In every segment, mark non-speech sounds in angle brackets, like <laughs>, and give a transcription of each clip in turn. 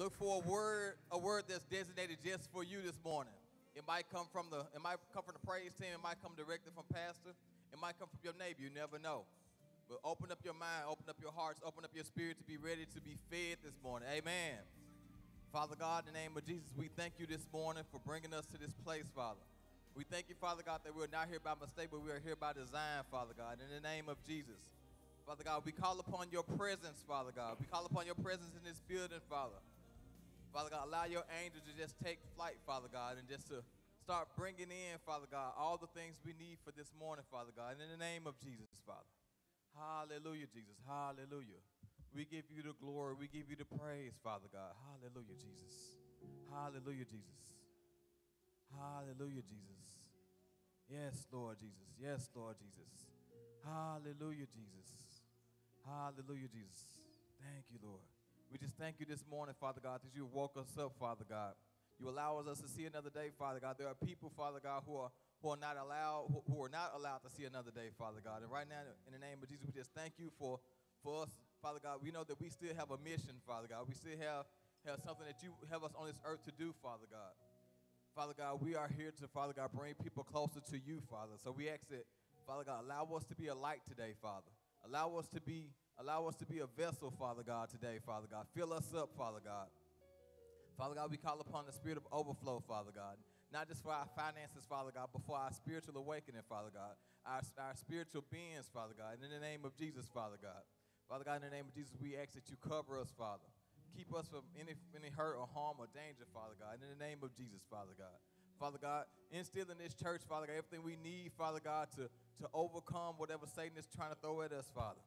Look for a word, a word that's designated just for you this morning. It might come from the, it might come from the praise team. It might come directly from pastor. It might come from your neighbor. You never know. But open up your mind, open up your hearts, open up your spirit to be ready to be fed this morning. Amen. Father God, in the name of Jesus, we thank you this morning for bringing us to this place, Father. We thank you, Father God, that we're not here by mistake, but we are here by design, Father God, in the name of Jesus. Father God, we call upon your presence, Father God. We call upon your presence in this building, Father. Father God, allow your angels to just take flight, Father God, and just to start bringing in, Father God, all the things we need for this morning, Father God, and in the name of Jesus, Father. Hallelujah, Jesus. Hallelujah. We give you the glory. We give you the praise, Father God. Hallelujah, Jesus. Hallelujah, Jesus. Hallelujah, Jesus. Yes, Lord Jesus. Yes, Lord Jesus. Hallelujah, Jesus. Hallelujah, Jesus. Thank you, Lord. We just thank you this morning, Father God, that you woke us up, Father God. You allow us to see another day, Father God. There are people, Father God, who are who are not allowed who, are not allowed to see another day, Father God. And right now, in the name of Jesus, we just thank you for for us, Father God. We know that we still have a mission, Father God. We still have have something that you have us on this earth to do, Father God. Father God, we are here to, Father God, bring people closer to you, Father. So we ask that, Father God, allow us to be a light today, Father. Allow us to be, allow us to be a vessel, Father God, today, Father God. Fill us up, Father God. Father God, we call upon the spirit of overflow, Father God. Not just for our finances, Father God, but for our spiritual awakening, Father God. Our, our spiritual beings, Father God. And in the name of Jesus, Father God. Father God, in the name of Jesus, we ask that you cover us, Father. Keep us from any, any hurt or harm or danger, Father God. And In the name of Jesus, Father God. Father God, instill in this church, Father God, everything we need, Father God, to, to overcome whatever Satan is trying to throw at us, Father.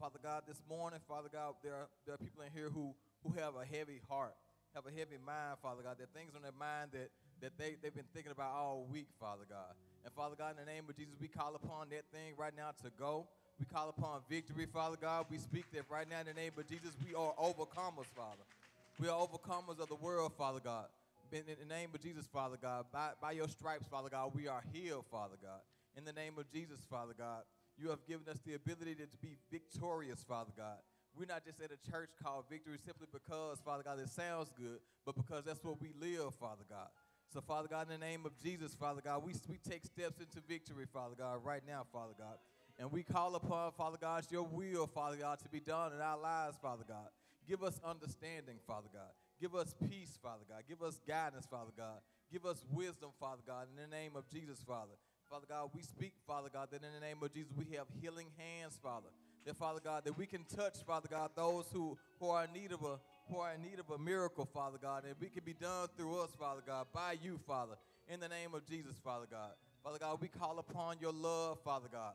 Father God, this morning, Father God, there are, there are people in here who, who have a heavy heart, have a heavy mind, Father God. There are things on their mind that, that they, they've been thinking about all week, Father God. And Father God, in the name of Jesus, we call upon that thing right now to go. We call upon victory, Father God. We speak that right now in the name of Jesus, we are overcomers, Father. We are overcomers of the world, Father God. In the name of Jesus, Father God, by, by your stripes, Father God, we are healed, Father God. In the name of Jesus, Father God, you have given us the ability to, be victorious, Father God. We're not just at a church called victory simply because, Father God, it sounds good, but because that's what we live, Father God. So, Father God, in the name of Jesus, Father God, we, we take steps into victory, Father God, right now, Father God. And we call upon, Father God, your will, Father God, to be done in our lives, Father God. Give us understanding, Father God. Give us peace, Father God. Give us guidance, Father God. Give us wisdom, Father God, in the name of Jesus, Father. Father God, we speak, Father God, that in the name of Jesus we have healing hands, Father. That, Father God, that we can touch, Father God, those who, who are in need of a who are in need of a miracle, Father God, and we can be done through us, Father God, by you, Father, in the name of Jesus, Father God. Father God, we call upon your love, Father God.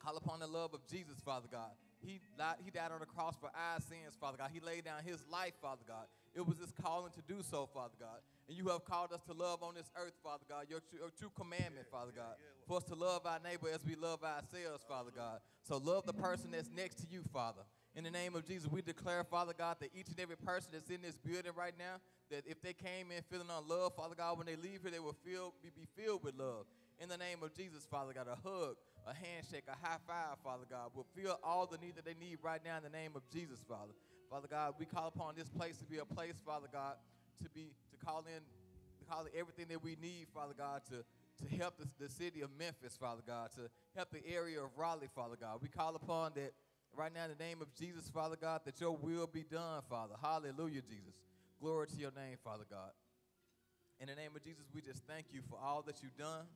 Call upon the love of Jesus, Father God. He died, he died on the cross for our sins, Father God. He laid down his life, Father God. It was his calling to do so, Father God. And you have called us to love on this earth, Father God, your, your true commandment, Father God, for us to love our neighbor as we love ourselves, Father God. So love the person that's next to you, Father. In the name of Jesus, we declare, Father God, that each and every person that's in this building right now, that if they came in feeling unloved, Father God, when they leave here, they will feel, be, be filled with love. In the name of Jesus, Father God, a hug, a handshake, a high five, Father God, will feel all the need that they need right now in the name of Jesus, Father. Father God, we call upon this place to be a place, Father God, to be call in, call in everything that we need, Father God, to to help the, the city of Memphis, Father God, to help the area of Raleigh, Father God. We call upon that right now in the name of Jesus, Father God, that your will be done, Father. Hallelujah, Jesus. Glory to your name, Father God. In the name of Jesus, we just thank you for all that you've done.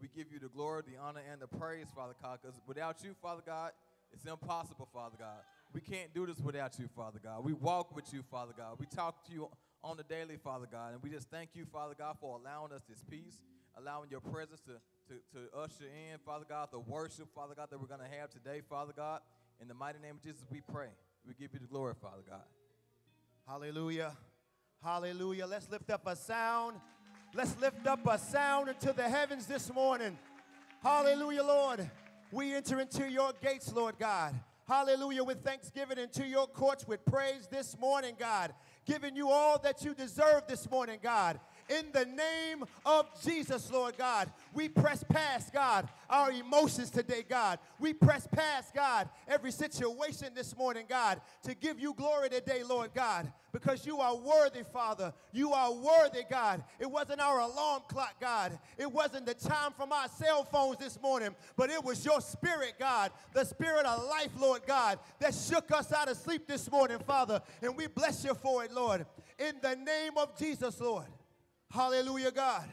We give you the glory, the honor, and the praise, Father God, because without you, Father God, it's impossible, Father God. We can't do this without you, Father God. We walk with you, Father God. We talk to you on the daily, Father God. And we just thank you, Father God, for allowing us this peace, allowing your presence to, to, to usher in, Father God, the worship, Father God, that we're going to have today, Father God. In the mighty name of Jesus, we pray. We give you the glory, Father God. Hallelujah. Hallelujah. Let's lift up a sound. Let's lift up a sound into the heavens this morning. Hallelujah, Lord. We enter into your gates, Lord God. Hallelujah, with thanksgiving into your courts with praise this morning, God. Giving you all that you deserve this morning, God. In the name of Jesus, Lord God, we press past, God, our emotions today, God. We press past, God, every situation this morning, God, to give you glory today, Lord God, because you are worthy, Father. You are worthy, God. It wasn't our alarm clock, God. It wasn't the time from our cell phones this morning, but it was your spirit, God, the spirit of life, Lord God, that shook us out of sleep this morning, Father. And we bless you for it, Lord. In the name of Jesus, Lord. Hallelujah, God.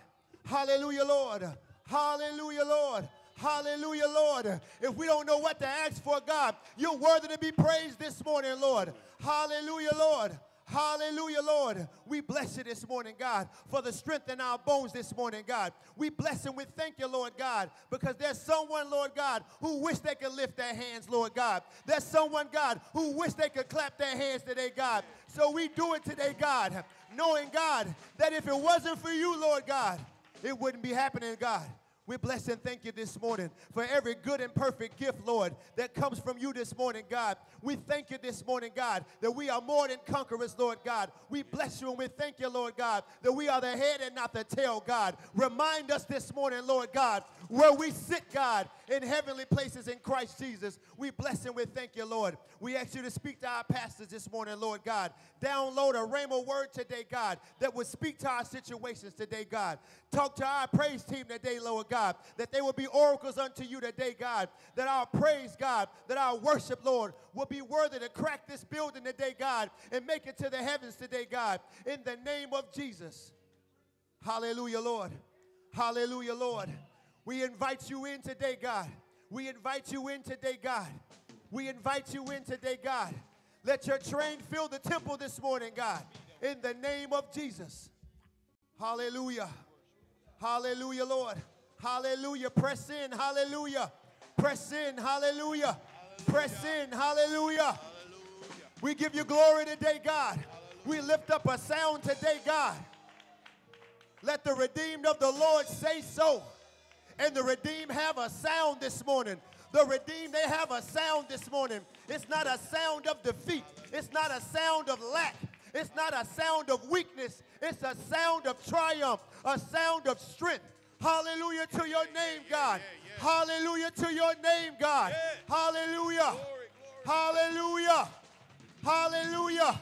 Hallelujah, Lord. Hallelujah, Lord. Hallelujah, Lord. If we don't know what to ask for, God, you're worthy to be praised this morning, Lord. Hallelujah, Lord. Hallelujah, Lord. We bless you this morning, God, for the strength in our bones this morning, God. We bless and we thank you, Lord God, because there's someone, Lord God, who wish they could lift their hands, Lord God. There's someone, God, who wish they could clap their hands today, God. So we do it today, God, knowing, God, that if it wasn't for you, Lord God, it wouldn't be happening, God. We bless and thank you this morning for every good and perfect gift, Lord, that comes from you this morning, God. We thank you this morning, God, that we are more than conquerors, Lord God. We bless you and we thank you, Lord God, that we are the head and not the tail, God. Remind us this morning, Lord God, where we sit, God, in heavenly places in Christ Jesus. We bless and we thank you, Lord. We ask you to speak to our pastors this morning, Lord God. Download a rhema word today, God, that would speak to our situations today, God. Talk to our praise team today, Lord God, that they will be oracles unto you today, God. That our praise, God, that our worship, Lord, will be worthy to crack this building today, God, and make it to the heavens today, God. In the name of Jesus. Hallelujah, Lord. Hallelujah, Lord. We invite you in today, God. We invite you in today, God. We invite you in today, God. Let your train fill the temple this morning, God. In the name of Jesus. Hallelujah. Hallelujah, Lord. Hallelujah. Press in. Hallelujah. Press in. Hallelujah. Press in. Hallelujah. We give you glory today, God. We lift up a sound today, God. Let the redeemed of the Lord say so. And the redeemed have a sound this morning. The redeemed, they have a sound this morning. It's not a sound of defeat. It's not a sound of lack. It's not a sound of weakness. It's a sound of triumph, a sound of strength. Hallelujah to your name, God. Hallelujah to your name, God. Hallelujah. Hallelujah. Hallelujah.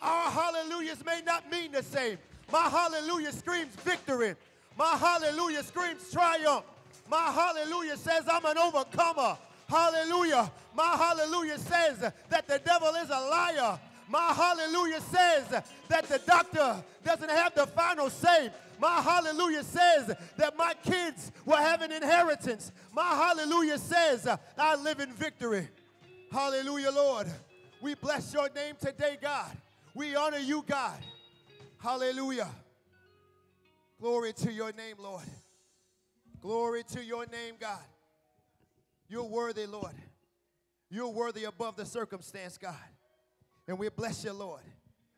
Our hallelujahs may not mean the same. My hallelujah screams victory. My hallelujah screams triumph. My hallelujah says I'm an overcomer. Hallelujah. My hallelujah says that the devil is a liar. My hallelujah says that the doctor doesn't have the final say. My hallelujah says that my kids will have an inheritance. My hallelujah says I live in victory. Hallelujah, Lord. We bless your name today, God. We honor you, God. Hallelujah. Glory to your name, Lord. Glory to your name, God. You're worthy, Lord. You're worthy above the circumstance, God. And we bless you, Lord.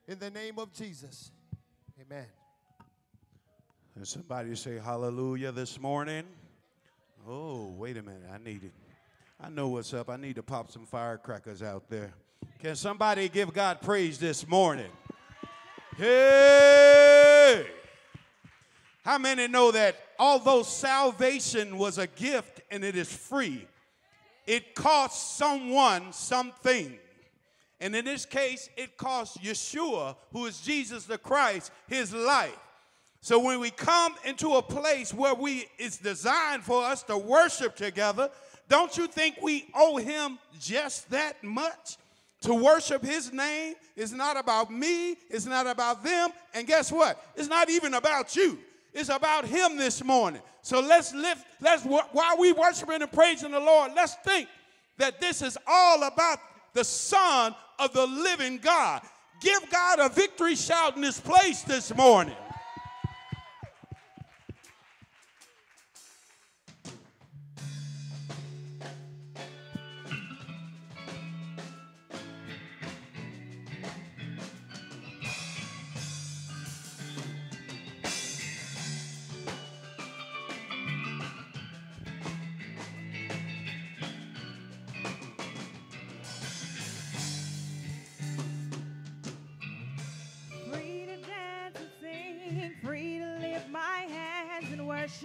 In the name of Jesus. Amen. And somebody say hallelujah this morning. Oh, wait a minute. I need it. I know what's up. I need to pop some firecrackers out there. Can somebody give God praise this morning? Hey! How many know that although salvation was a gift and it is free, it costs someone something? And in this case, it cost Yeshua, who is Jesus the Christ, his life. So when we come into a place where we it's designed for us to worship together, don't you think we owe him just that much? To worship his name is not about me, it's not about them, and guess what? It's not even about you. It's about him this morning. So let's lift, let's while we worshiping and praising the Lord, let's think that this is all about the Son of the living God. Give God a victory shout in this place this morning.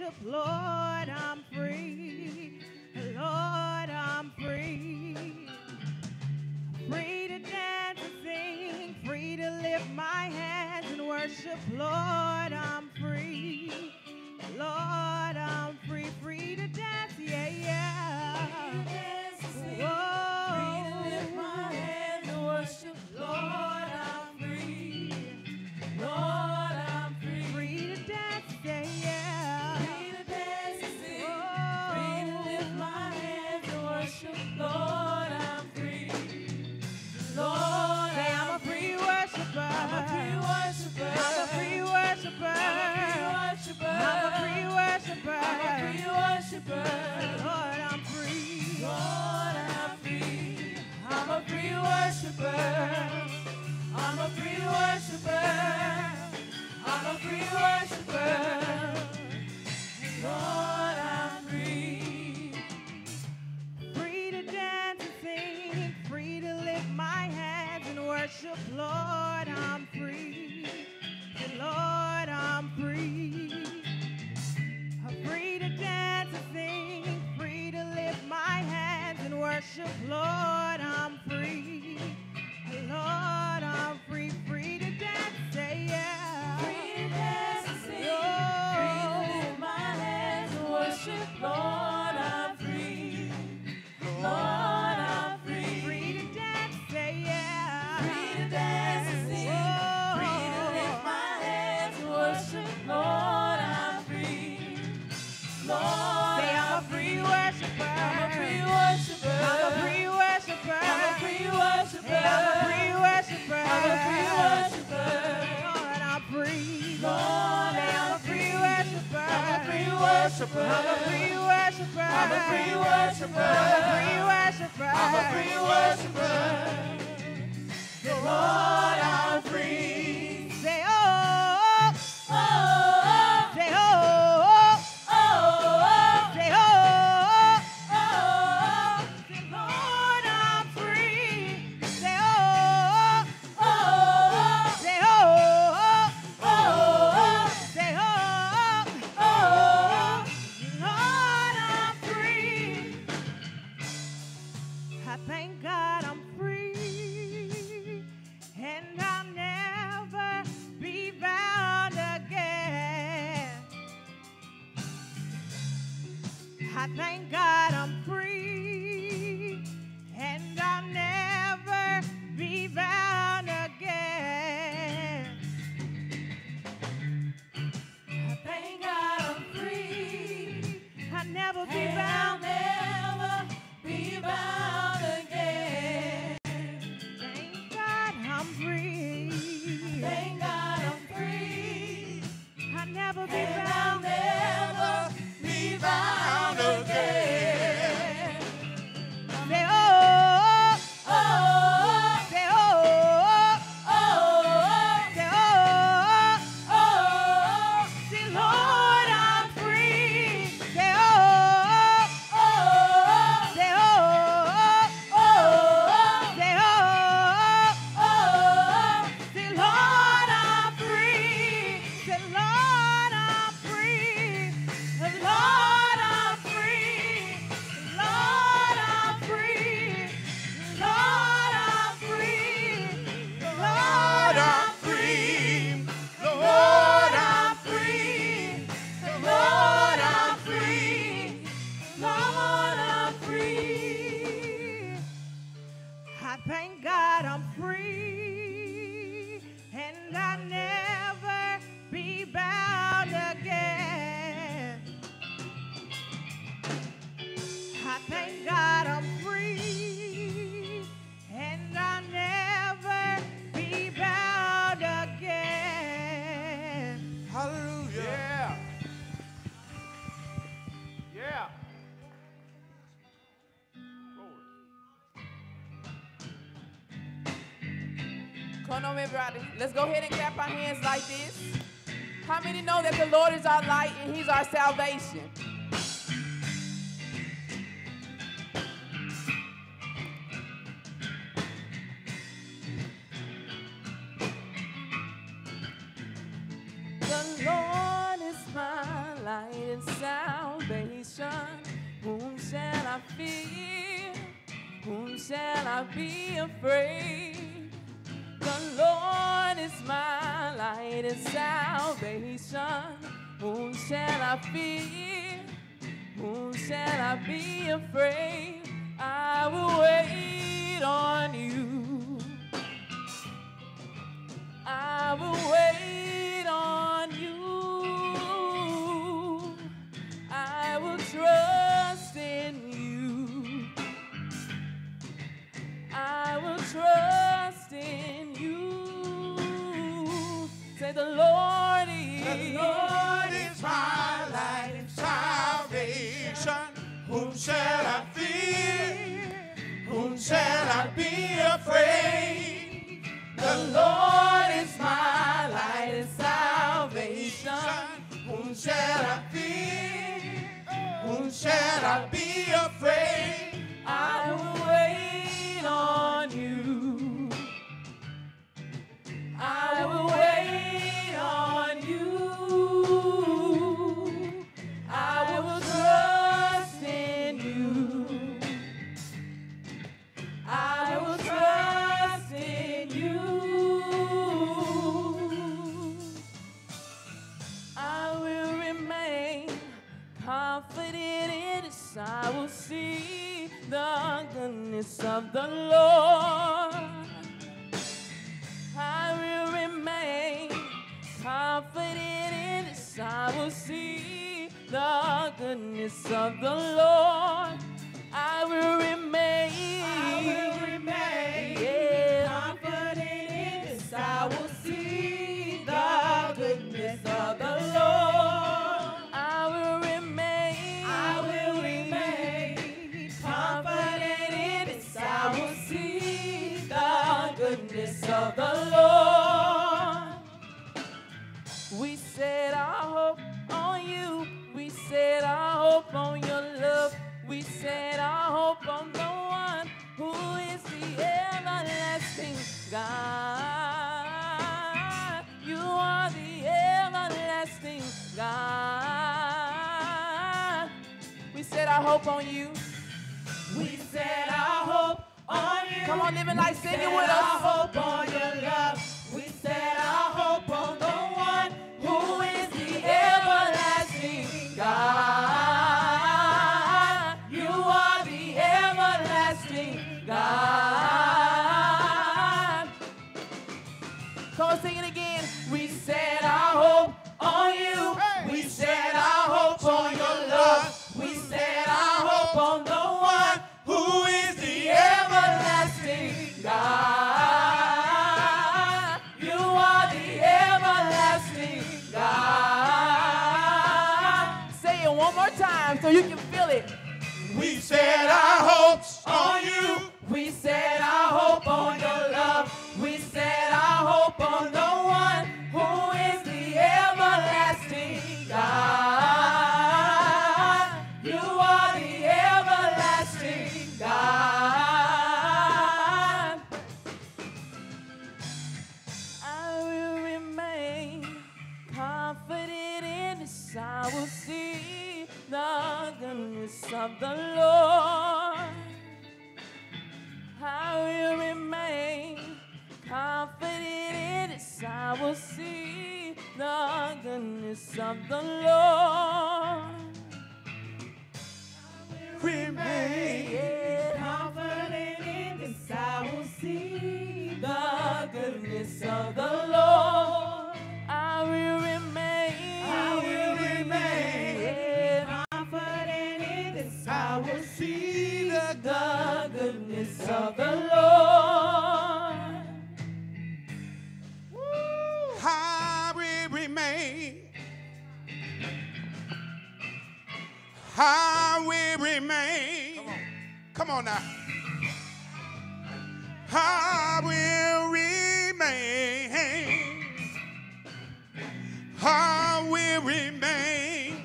worship, Lord. Thank God. on, everybody. Let's go ahead and clap our hands like this. How many know that the Lord is our light and He's our salvation? Shall I fear? Whom shall I be afraid? The Lord is my light and salvation. Whom shall I fear? Whom shall I be afraid? Of the Lord. I will remain confident in this. I will see the goodness of the Lord. God. You are the everlasting God. We set our hope on you. We set our hope on you. Come on, living like We singing set with our us. hope on your love. We set our hope on the one who is the everlasting God. So you can feel it. We set our hopes of the Lord. I will remain confident in this. I will see the goodness of the Lord. Remain I will remain. Come on Come on now. I will remain. I will remain.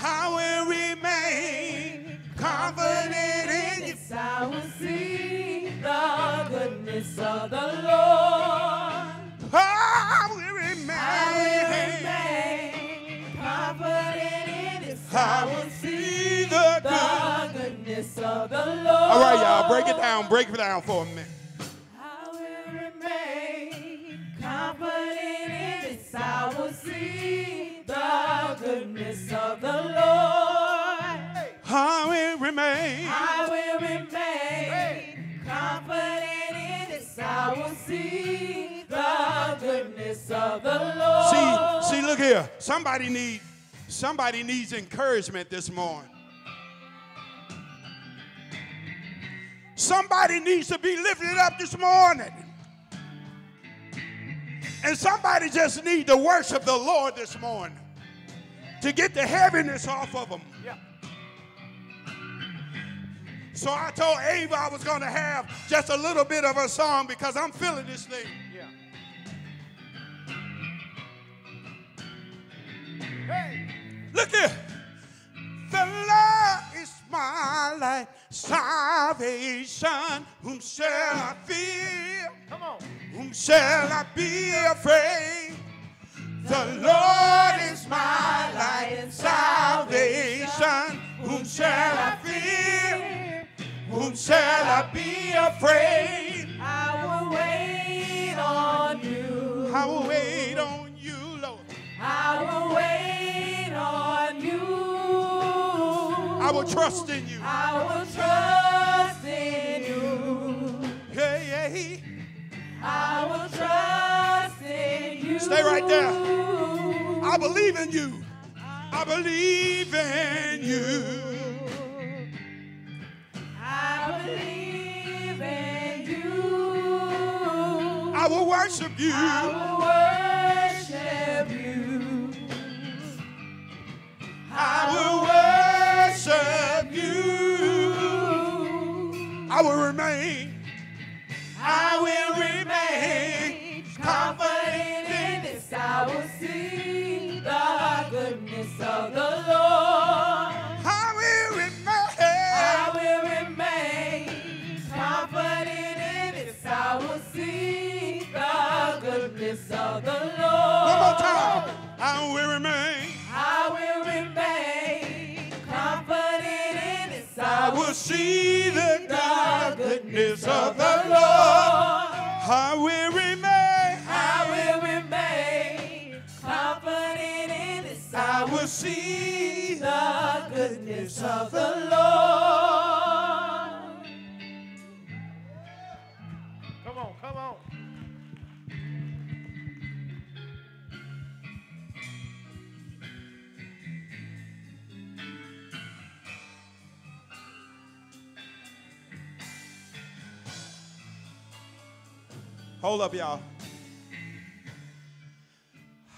I will remain confident in you. Yes, I will see the goodness of the Lord. I will I will All right, y'all, break it down. Break it down for a minute. I will remain confident in this. I will see the goodness of the Lord. I will remain. I will remain confident in this. I will see the goodness of the Lord. See, see, look here. Somebody needs somebody needs encouragement this morning. Somebody needs to be lifted up this morning. And somebody just need to worship the Lord this morning to get the heaviness off of them. Yeah. So I told Ava I was going to have just a little bit of a song because I'm feeling this thing. Look here. The Lord is my light, salvation. Whom shall I fear? Come on. Whom shall I be afraid? The Lord is my light and salvation. Whom shall I fear? Whom shall I be afraid? I will wait on you. I will wait on you, Lord. I will wait on you. I will trust in you. I will trust in you. Yeah, yeah. I will trust in you. Stay right there. I believe in you. I believe in you. I believe in you. I will worship you. I will worship you. I will worship you. I will remain. I will remain confident in this. I will see the goodness of the Lord. I will remain. I will remain confident in this. I will see the goodness of the Lord. One more time. I will remain. I will see the goodness of the Lord. I will remain. I will remain confident in this. I will see the goodness of the Lord. Hold up, y'all.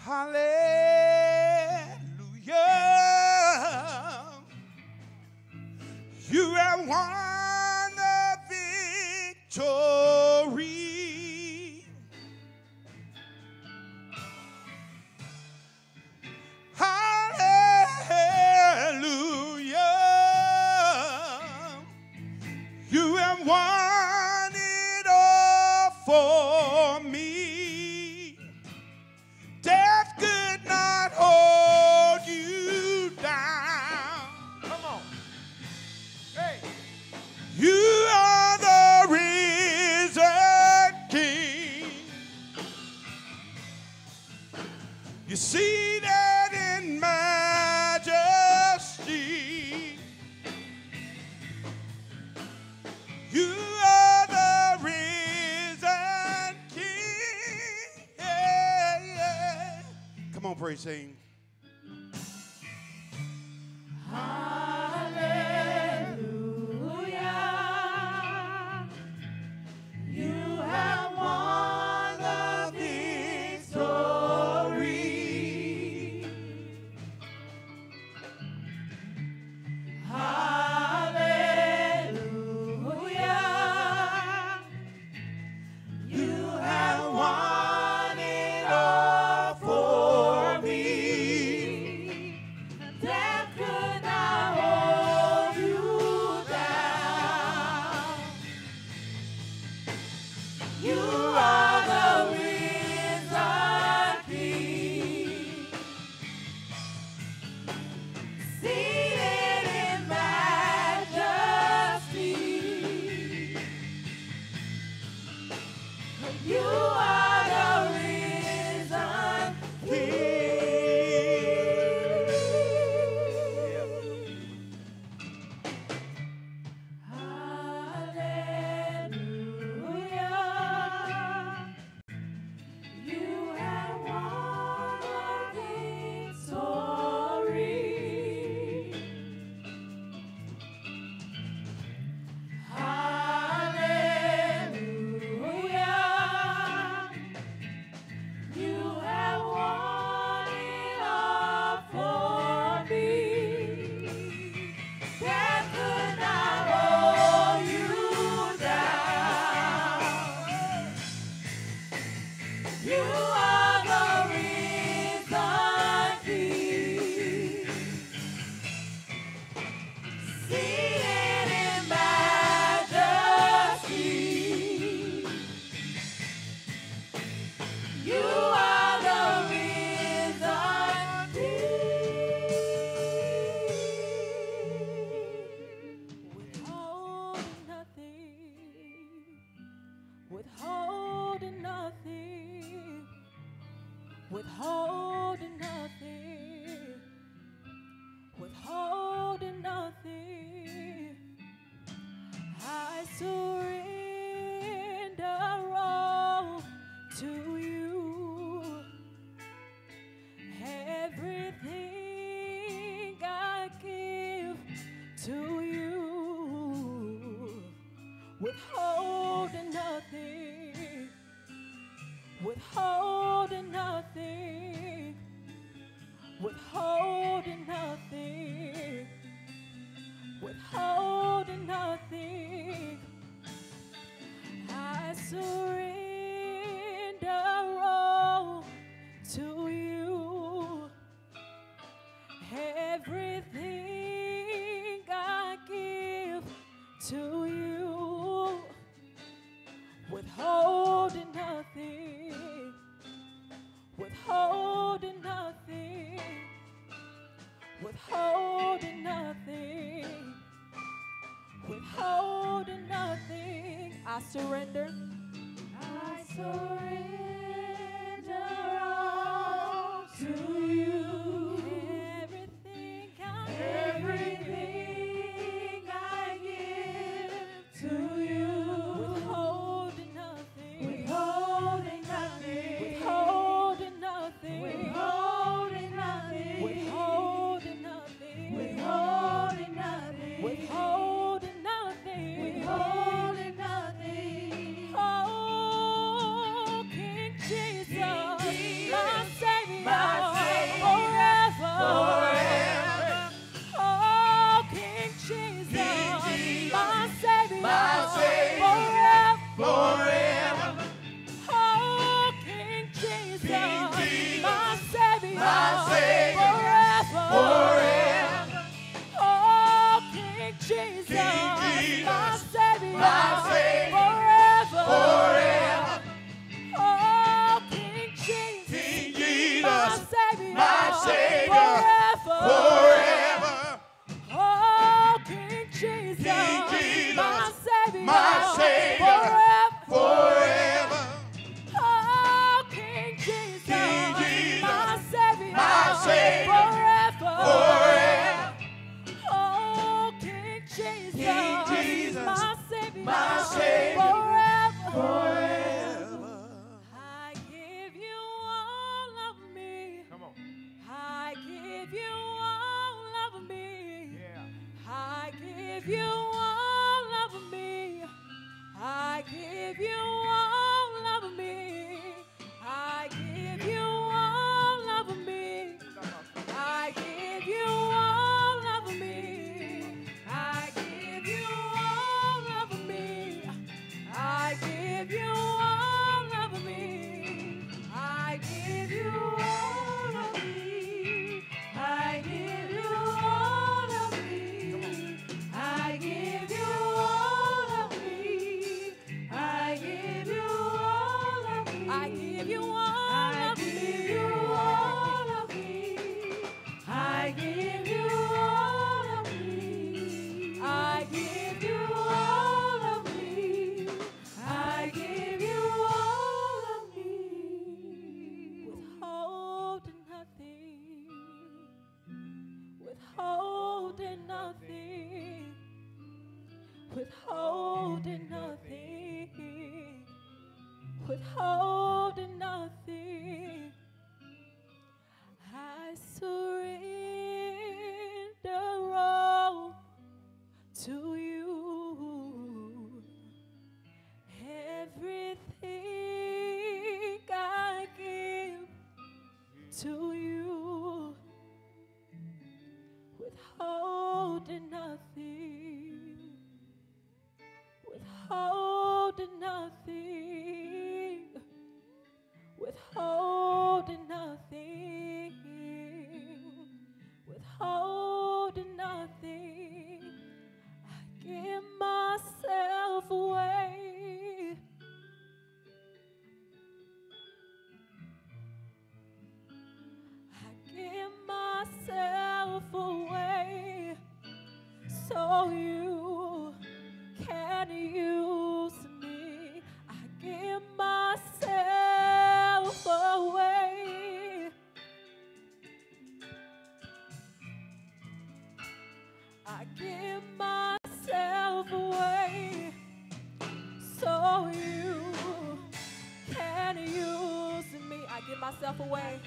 Hallelujah. You have won the victory. That in majesty. You are the risen King. Yeah, yeah. Come on, praise sing. I give myself away so you can use me. I give myself away.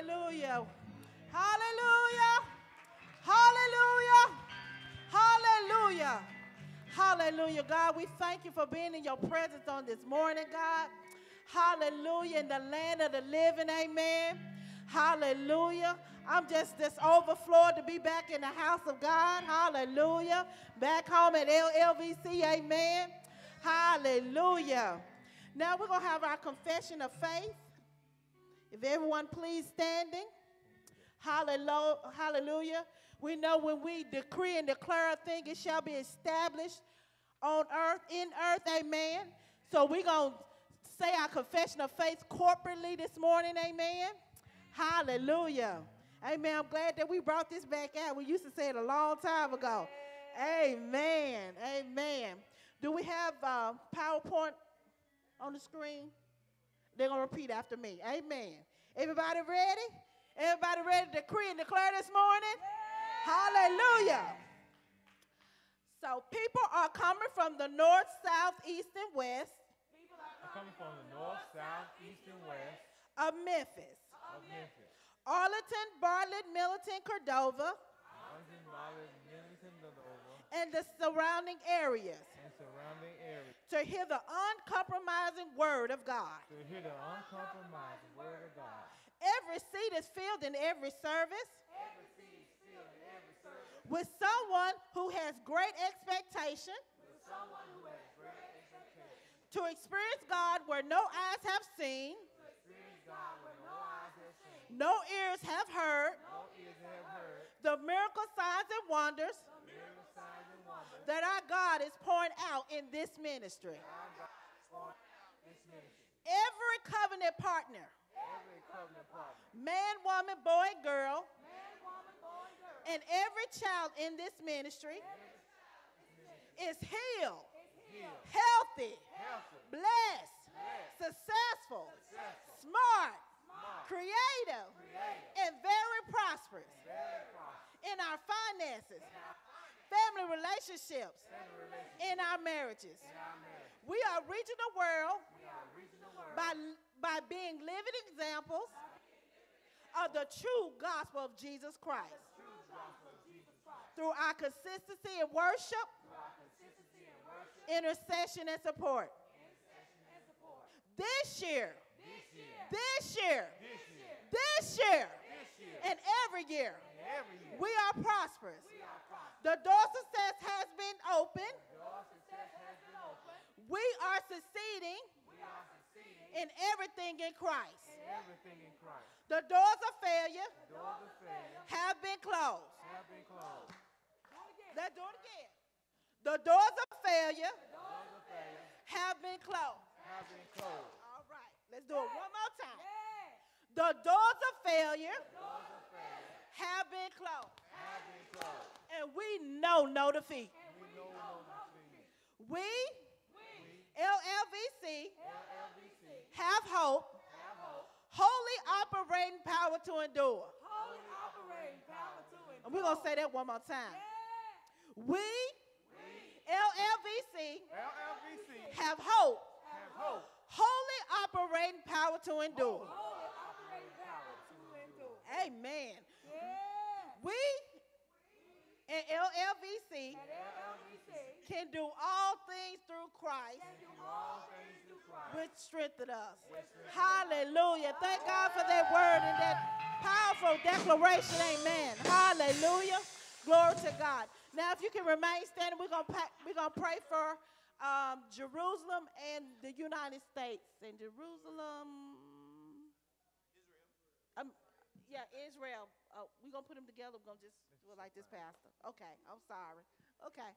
Hallelujah. Hallelujah. Hallelujah. Hallelujah. Hallelujah. God, we thank you for being in your presence on this morning, God. Hallelujah. In the land of the living, amen. Hallelujah. I'm just this overflowed to be back in the house of God. Hallelujah. Back home at LLVC, amen. Hallelujah. Now we're going to have our confession of faith. If everyone please standing. Hallelujah. We know when we decree and declare a thing, it shall be established on earth, in earth, amen. So we're going to say our confession of faith corporately this morning, amen. Hallelujah. Amen. I'm glad that we brought this back out. We used to say it a long time ago. Amen. Amen. Do we have uh, PowerPoint on the screen? They're going to repeat after me. Amen. Everybody ready? Everybody ready to decree and declare this morning? Hallelujah. So people are coming from the north, south, east, and west People are coming from the north, south, east, and west of Memphis, of Memphis. Arlington, Bartlett, Millington, Cordova, Arlington, Bartlett, Millington, Cordova, and the surrounding areas and surrounding areas to hear the uncompromising word of God. to hear the uncompromising word of God. Every seat is filled in every service. Every seat filled in every service. with someone who has great expectation. To experience God where no eyes have seen, no ears have heard, No ears have heard. The miracle signs and wonders miracle signs and wonders that our God is pouring out in this ministry. Every covenant partner, Every covenant man, woman, boy, girl, and every child in this ministry is healed, healthy, blessed, successful, smart, creative, and very prosperous in our finances, family relationships, in our marriages. We are reaching the world by, by being living examples of the true gospel of Jesus Christ. Through our consistency in worship, intercession, and support. This year, this year, this year, and every year, every year, we are prosperous. The door of success has been opened. We are succeeding in everything in Christ. everything in Christ. The doors of failure Doors of failure have been closed. have been closed. Let's do it again. The doors of failure Doors of failure have been closed. have been closed. All right, let's do it one more time. The doors of failure have been closed. Have been closed. And we know no defeat. We know no defeat. We, LLVC, LLBC have hope, holy operating power to endure. And we're going to say that one more time. We, LLVC, LLBC have hope, have hope. holy operating power to endure. Amen. We in LLVC can do all things through Christ, which strengthened us. Hallelujah. Thank God for that word and that powerful declaration. Amen. Hallelujah. Glory to God. Now, if you can remain standing, we're going we're gonna pray for um, Jerusalem and the United States. And Jerusalem. Israel. Um, yeah, Israel. Uh, we're going to put them together. We're going to just like this, Pastor. Okay, I'm sorry. Okay.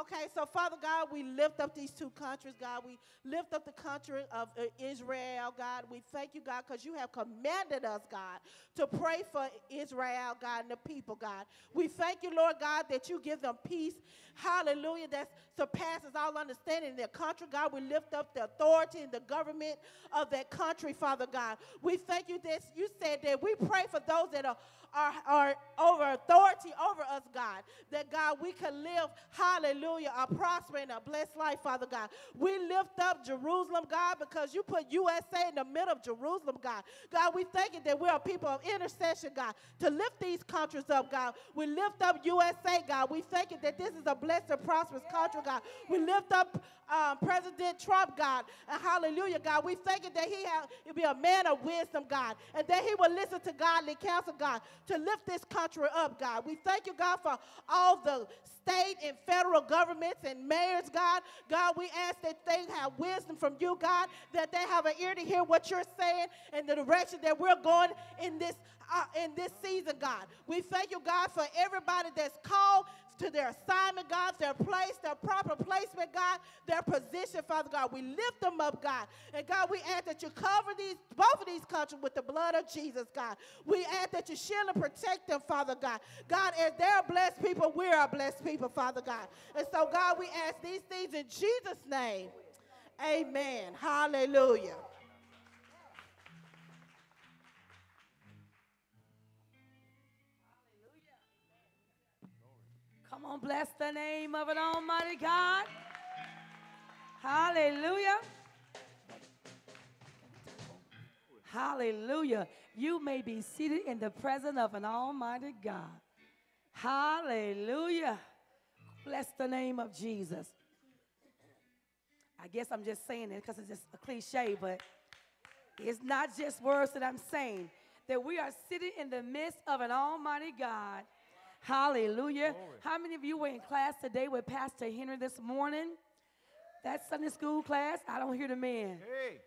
Okay, so Father God, we lift up these two countries, God. We lift up the country of uh, Israel, God. We thank you, God, because you have commanded us, God, to pray for Israel, God, and the people, God. We thank you, Lord God, that you give them peace, hallelujah, that surpasses all understanding in their country, God. We lift up the authority and the government of that country, Father God. We thank you that you said that we pray for those that are are, are over authority over us, God. That God, we can live, hallelujah, a prospering, a blessed life, Father God. We lift up Jerusalem, God, because you put USA in the middle of Jerusalem, God. God, we thank you that we are people of intercession, God, to lift these countries up, God. We lift up USA, God. We thank you that this is a blessed and prosperous country, God. We lift up um, President Trump, God, and hallelujah, God. We thank you that he will be a man of wisdom, God, and that he will listen to godly counsel, God, to lift this country up, God. We thank you, God, for all the state and federal governments and mayors, God. God, we ask that they have wisdom from you, God, that they have an ear to hear what you're saying and the direction that we're going in this uh, in this season, God. We thank you, God, for everybody that's called to their assignment, God, their place, their proper placement, God, their position, Father God. We lift them up, God. And God, we ask that you cover these both of these countries with the blood of Jesus, God. We ask that you shield and protect them, Father God. God, as they're blessed people, we are blessed people, Father God. And so, God, we ask these things in Jesus' name. Amen. Hallelujah. On, bless the name of an almighty God. Hallelujah. Hallelujah. You may be seated in the presence of an almighty God. Hallelujah. Bless the name of Jesus. I guess I'm just saying it because it's just a cliche, but it's not just words that I'm saying. That we are sitting in the midst of an almighty God. Hallelujah. How many of you were in class today with Pastor Henry this morning? That Sunday school class? I don't hear the man. Hey.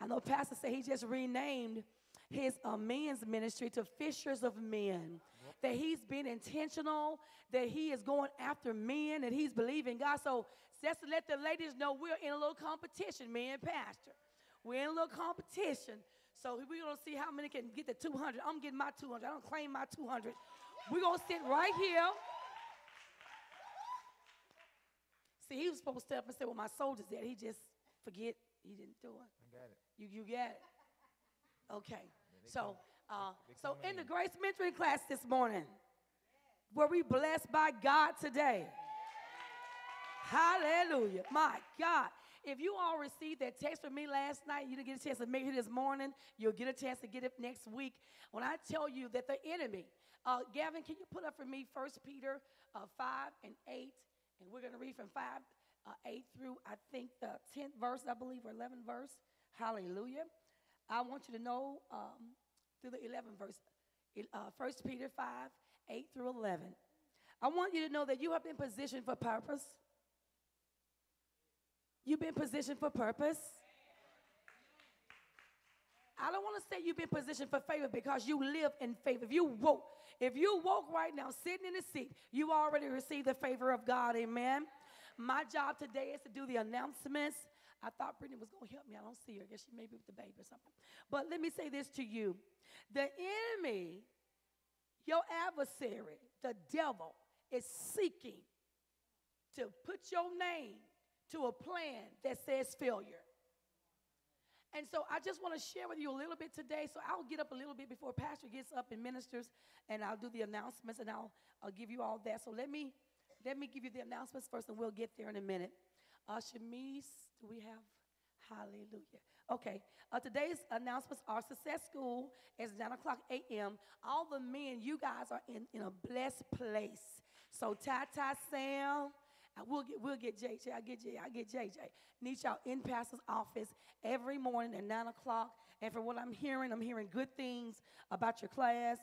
I know Pastor said he just renamed his uh, men's ministry to Fishers of Men. That he's been intentional, that he is going after men, that he's believing God. So just to let the ladies know, we're in a little competition, me and Pastor. We're in a little competition. So we're going to see how many can get the 200. I'm getting my 200. I don't claim my 200. We're going to sit right here. See, he was supposed to step and say, well, my soldier's dead. He just forget he didn't do it. I got it. You, you get it? Okay. So, uh, so in the Grace Mentoring class this morning, were we blessed by God today? Hallelujah. My God. If you all received that text from me last night, you didn't get a chance to make it this morning, you'll get a chance to get it next week. When I tell you that the enemy, uh, Gavin, can you put up for me 1 Peter uh, 5 and 8? And we're going to read from 5, uh, 8 through, I think, the 10th verse, I believe, or 11th verse. Hallelujah. I want you to know um, through the 11th verse, uh, 1 Peter 5, 8 through 11. I want you to know that you have been positioned for purpose. You've been positioned for purpose. I don't want to say you've been positioned for favor because you live in favor. If you woke, if you woke right now, sitting in the seat, you already received the favor of God. Amen. My job today is to do the announcements. I thought Brittany was going to help me. I don't see her. I guess she may be with the baby or something. But let me say this to you the enemy, your adversary, the devil, is seeking to put your name to a plan that says failure. And so I just want to share with you a little bit today. So I'll get up a little bit before Pastor gets up and ministers, and I'll do the announcements, and I'll, I'll give you all that. So let me let me give you the announcements first, and we'll get there in a minute. Uh, Shamice, do we have? Hallelujah. Okay. Uh, today's announcements are Success School is 9 o'clock a.m. All the men, you guys are in, in a blessed place. So Tata Sam, I will get we'll get JJ. I get J. I get JJ. Need y'all in pastor's office every morning at nine o'clock. And from what I'm hearing, I'm hearing good things about your class,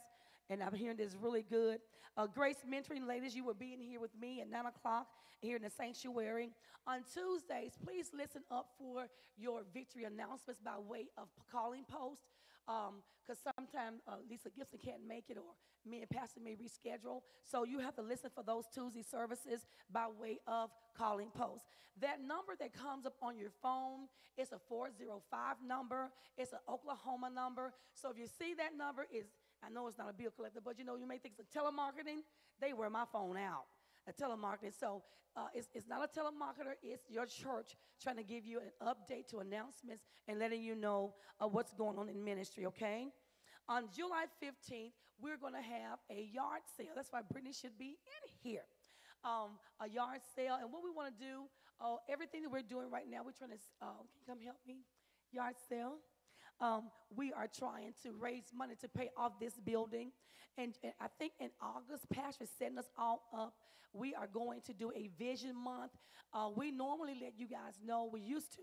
and I'm hearing this really good. Uh, Grace mentoring ladies, you will be in here with me at nine o'clock here in the sanctuary. On Tuesdays, please listen up for your victory announcements by way of CallingPost. Because um, sometimes uh, Lisa Gibson can't make it, or me and Pastor may reschedule. So you have to listen for those Tuesday services by way of CallingPost. That number that comes up on your phone is a 405 number. It's an Oklahoma number. So if you see that number is I know it's not a bill collector, but you know, you may think it's a telemarketing. They wear my phone out. A telemarketing. So uh, it's, it's not a telemarketer, it's your church trying to give you an update to announcements and letting you know uh, what's going on in ministry, okay? On July 15th, we're going to have a yard sale. That's why Brittany should be in here. Um, a yard sale. And what we want to do, uh, everything that we're doing right now, we're trying to, uh, can you come help me? Yard sale. Um, we are trying to raise money to pay off this building. And, and, I think in August, Pastor is setting us all up. We are going to do a vision month. Uh, we normally let you guys know, we used to,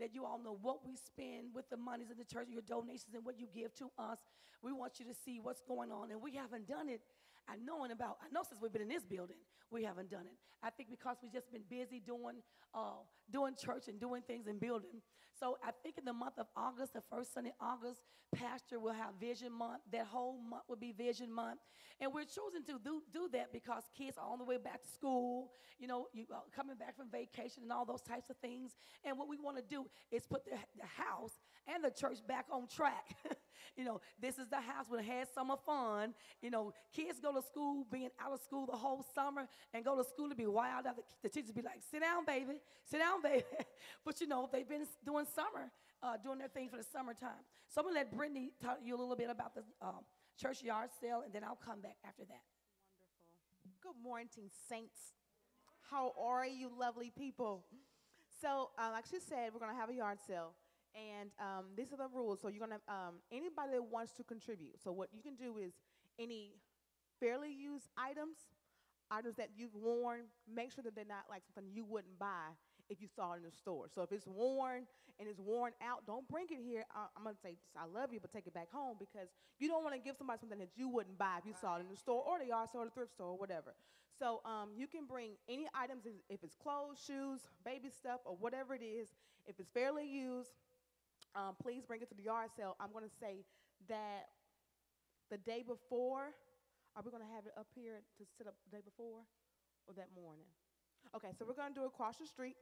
let you all know what we spend with the monies in the church, your donations, and what you give to us. We want you to see what's going on. And we haven't done it. I know in about, I know since we've been in this building, we haven't done it. I think because we've just been busy doing, uh, doing church and doing things and building. So I think in the month of August, the first Sunday in August, Pastor will have Vision Month. That whole month will be Vision Month. And we're choosing to do, do that because kids are on the way back to school, you know, you uh, coming back from vacation and all those types of things. And what we want to do is put the, the house and the church back on track. <laughs> you know, this is the house where has summer fun. You know, kids go to school being out of school the whole summer and go to school to be wild out. The, the teachers be like, sit down, baby, sit down, baby. <laughs> but you know, they've been doing summer, uh, doing their thing for the summertime. So I'm gonna let Brittany to you a little bit about the um, church yard sale, and then I'll come back after that. Wonderful. Good morning, saints. How are you, lovely people? So, uh, like she said, we're gonna have a yard sale, and um, these are the rules. So, you're gonna um, anybody that wants to contribute. So, what you can do is any fairly used items, items that you've worn, make sure that they're not like something you wouldn't buy if you saw it in the store. So, if it's worn and it's worn out, don't bring it here. I, I'm gonna say I love you, but take it back home because you don't want to give somebody something that you wouldn't buy if you saw it in the store or the yard store or the thrift store or whatever. So um, you can bring any items, if it's clothes, shoes, baby stuff, or whatever it is. If it's fairly used, um, please bring it to the yard sale. I'm going to say that the day before, are we going to have it up here to sit up the day before or that morning? Okay, so we're going to do it across the street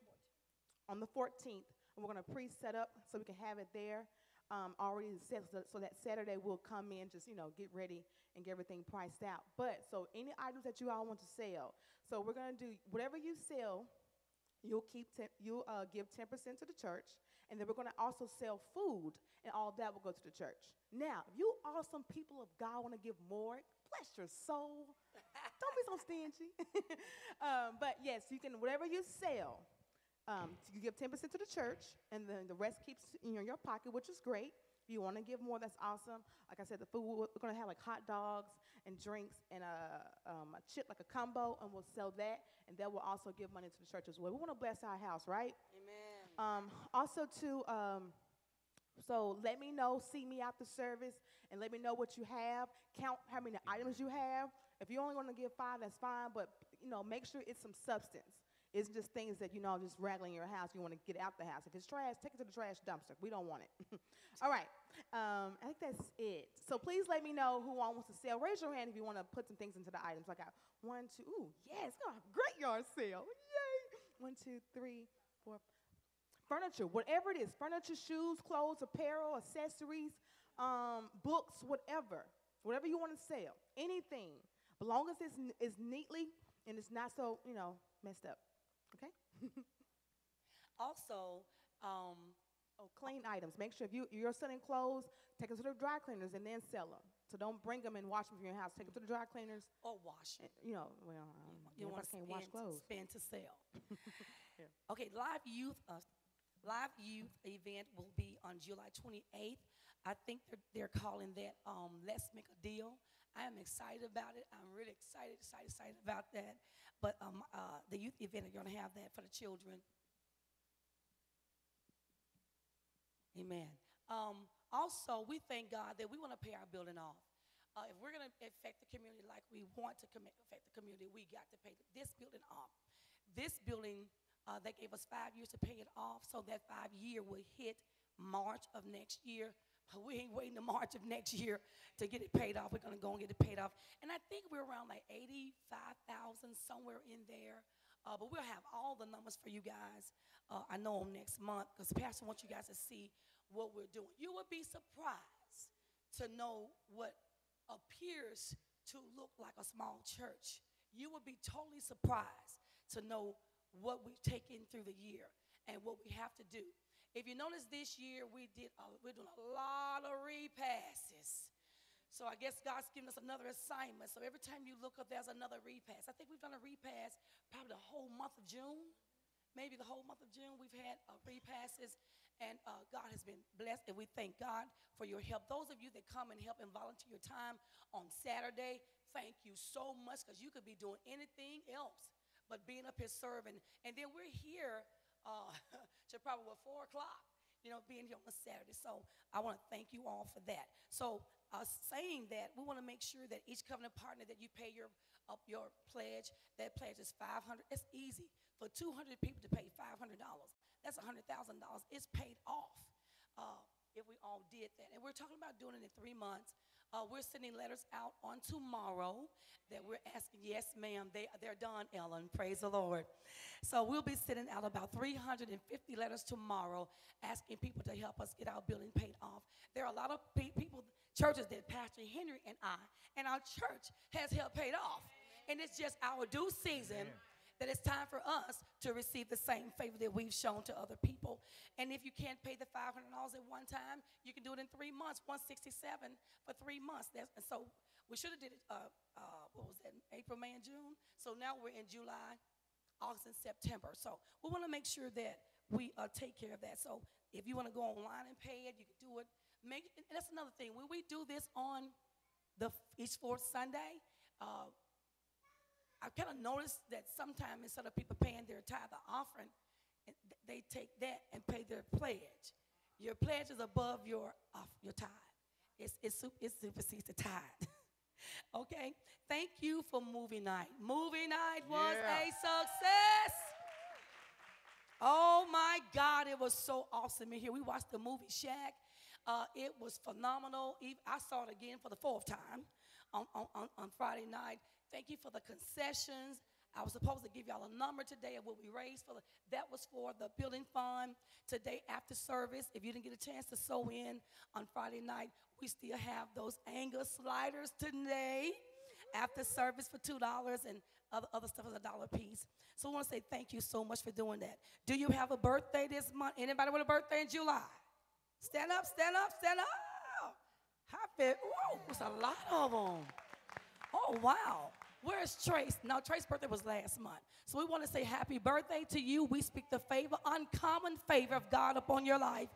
on the 14th, and we're going to pre-set up so we can have it there um, already set, so, so that Saturday we'll come in, just you know, get ready and get everything priced out. But so any items that you all want to sell, so we're going to do whatever you sell. You'll keep you'll uh, give ten percent to the church, and then we're going to also sell food, and all that will go to the church. Now, if you awesome people of God want to give more, bless your soul. <laughs> Don't be so stingy. <laughs> um, but yes, you can whatever you sell, um, you give 10% to the church, and then the rest keeps in your, your pocket, which is great. If you want to give more, that's awesome. Like I said, the food, we're going to have like hot dogs and drinks and a, um, a chip, like a combo, and we'll sell that. And that will also give money to the church as well. We want to bless our house, right? Amen. Um, also, to um, so let me know, see me after the service, and let me know what you have. Count how many items you have. If you're only going to give five, that's fine. But you know, make sure it's some substance. It's just things that you know, just rattling your house. You want to get out the house. If it's trash, take it to the trash dumpster. We don't want it. <laughs> All right. Um, I think that's it. So please let me know who all wants to sell. Raise your hand if you want to put some things into the items. I got one, two. Ooh, yes, gonna have great yard sale. Yay! One, two, three, four. Furniture, whatever it is, furniture, shoes, clothes, apparel, accessories, um, books, whatever, whatever you want to sell, anything, as long as it's, it's neatly and it's not so, you know, messed up. Okay? <laughs> Also, um, Oh, clean items. Make sure if you, you're selling clothes, take them to the dry cleaners and then sell them. So don't bring them and wash them from your house. Take them to the dry cleaners. or wash it. you know, well, um, You everybody want to spend, wash clothes. spend to sell. <laughs> Yeah. Okay, live youth, uh, live youth event will be on July 28th. I think they're, they're calling that um, "Let's Make a Deal." I am excited about it. I'm really excited, excited, excited about that. But um, uh, the youth event are going to have that for the children. Amen. Um, also, we thank God that we want to pay our building off. Uh, if we're going to affect the community like we want to affect the community, we got to pay this building off. This building, uh, they gave us five years to pay it off, so that five year will hit March of next year. But <laughs> we ain't waiting to March of next year to get it paid off. We're going to go and get it paid off. And I think we're around like 85,000 somewhere in there. Uh, but we'll have all the numbers for you guys. Uh, I know them next month because the Pastor wants you guys to see what we're doing. You would be surprised to know what appears to look like a small church. You would be totally surprised to know what we've taken through the year and what we have to do. If you notice this year, we did a, we're doing a lot of repasses. So I guess God's given us another assignment. So every time you look up, there's another repass. I think we've done a repass probably the whole month of June. Maybe the whole month of June, we've had uh, repasses, and uh, God has been blessed, and we thank God for your help. Those of you that come and help and volunteer your time on Saturday, thank you so much because you could be doing anything else but being up here serving. And then we're here uh, <laughs> to probably what, 4 o'clock, you know, being here on a Saturday. So I want to thank you all for that. So uh, saying that, we want to make sure that each covenant partner that you pay your up your pledge, that pledge is 500. It's easy for 200 people to pay $500. That's $100,000. It's paid off uh, if we all did that. And we're talking about doing it in three months. Uh, we're sending letters out on tomorrow that we're asking, yes, ma'am, they, they're done, Ellen. Praise the Lord. So we'll be sending out about 350 letters tomorrow asking people to help us get our building paid off. There are a lot of pe- people, churches that Pastor Henry and I, and our church has helped paid off. And it's just our due season that it's time for us to receive the same favor that we've shown to other people. And if you can't pay the $500 at one time, you can do it in three months, 167 for three months. That's, and so we should have did it, uh, uh, what was that, April, May, and June? So now we're in July, August, and September. So we want to make sure that we uh, take care of that. So if you want to go online and pay it, you can do it. Make, and that's another thing. When we do this on the each fourth Sunday, uh, I kind of noticed that sometimes instead of people paying their tithe or offering, they take that and pay their pledge. Your pledge is above your off your tithe. It's, it's, it supersedes the tithe. <laughs> okay? Thank you for movie night. Movie night was Yeah. a success. Oh my God, it was so awesome in here. We watched the movie Shack. Uh, it was phenomenal. I saw it again for the fourth time on, on, on Friday night. Thank you for the concessions. I was supposed to give y'all a number today of what we raised for the, that was for the building fund. Today after service, if you didn't get a chance to sew in on Friday night, we still have those anger sliders today after service for two dollars and other, other stuff is a dollar piece. So I want to say thank you so much for doing that. Do you have a birthday this month? Anybody with a birthday in July? Stand up, stand up, stand up. Happy. Whoa, it's a lot of them. Oh, wow. Where's Trace? Now, Trace's birthday was last month. So we want to say happy birthday to you. We speak the favor, uncommon favor of God upon your life.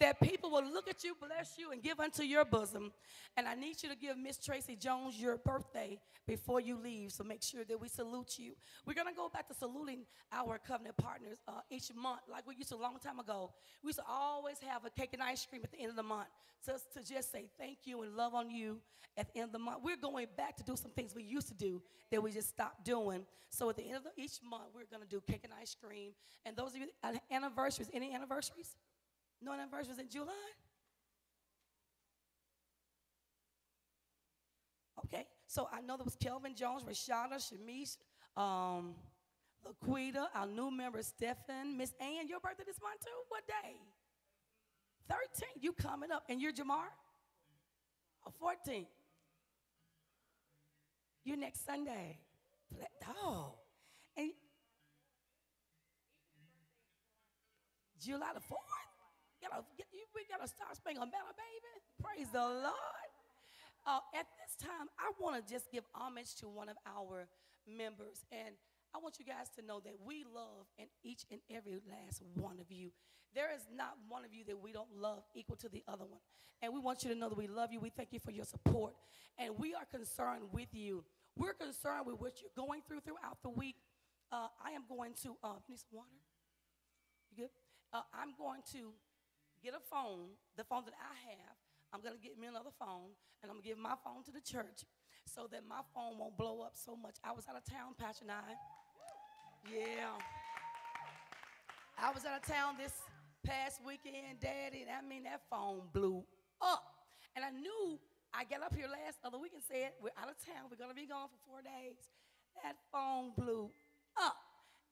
That people will look at you, bless you, and give unto your bosom. And I need you to give Miss Tracy Jones your birthday before you leave. So make sure that we salute you. We're going to go back to saluting our covenant partners uh, each month, like we used to a long time ago. We used to always have a cake and ice cream at the end of the month to, to just say thank you and love on you at the end of the month. We're going back to do some things we used to do that we just stopped doing. So at the end of the, each month, we're going to do cake and ice cream. And those of you, uh, anniversaries, any anniversaries? No anniversaries in July? Okay, so I know there was Kelvin Jones, Rashada, Shamish, um, Laquita, our new member Stephen, Miss Ann. Your birthday this month too? What day? 13. You coming up, and you're Jamar? Oh, 14. You next Sunday. Oh, and July the 4th? You gotta, you, we gotta start spending a better, baby. Praise the Lord. Uh, at this time, I want to just give homage to one of our members. And I want you guys to know that we love and each and every last one of you. There is not one of you that we don't love equal to the other one. And we want you to know that we love you. We thank you for your support. And we are concerned with you. We're concerned with what you're going through throughout the week. Uh, I am going to, uh, you need some water? You good? Uh, I'm going to get a phone, the phone that I have. I'm going to get me another phone, and I'm going to give my phone to the church so that my phone won't blow up so much. I was out of town, and I. Yeah. I was out of town this past weekend, Daddy, and I mean, that phone blew up. And I knew I got up here last other week and said, We're out of town. We're going to be gone for four days. That phone blew up.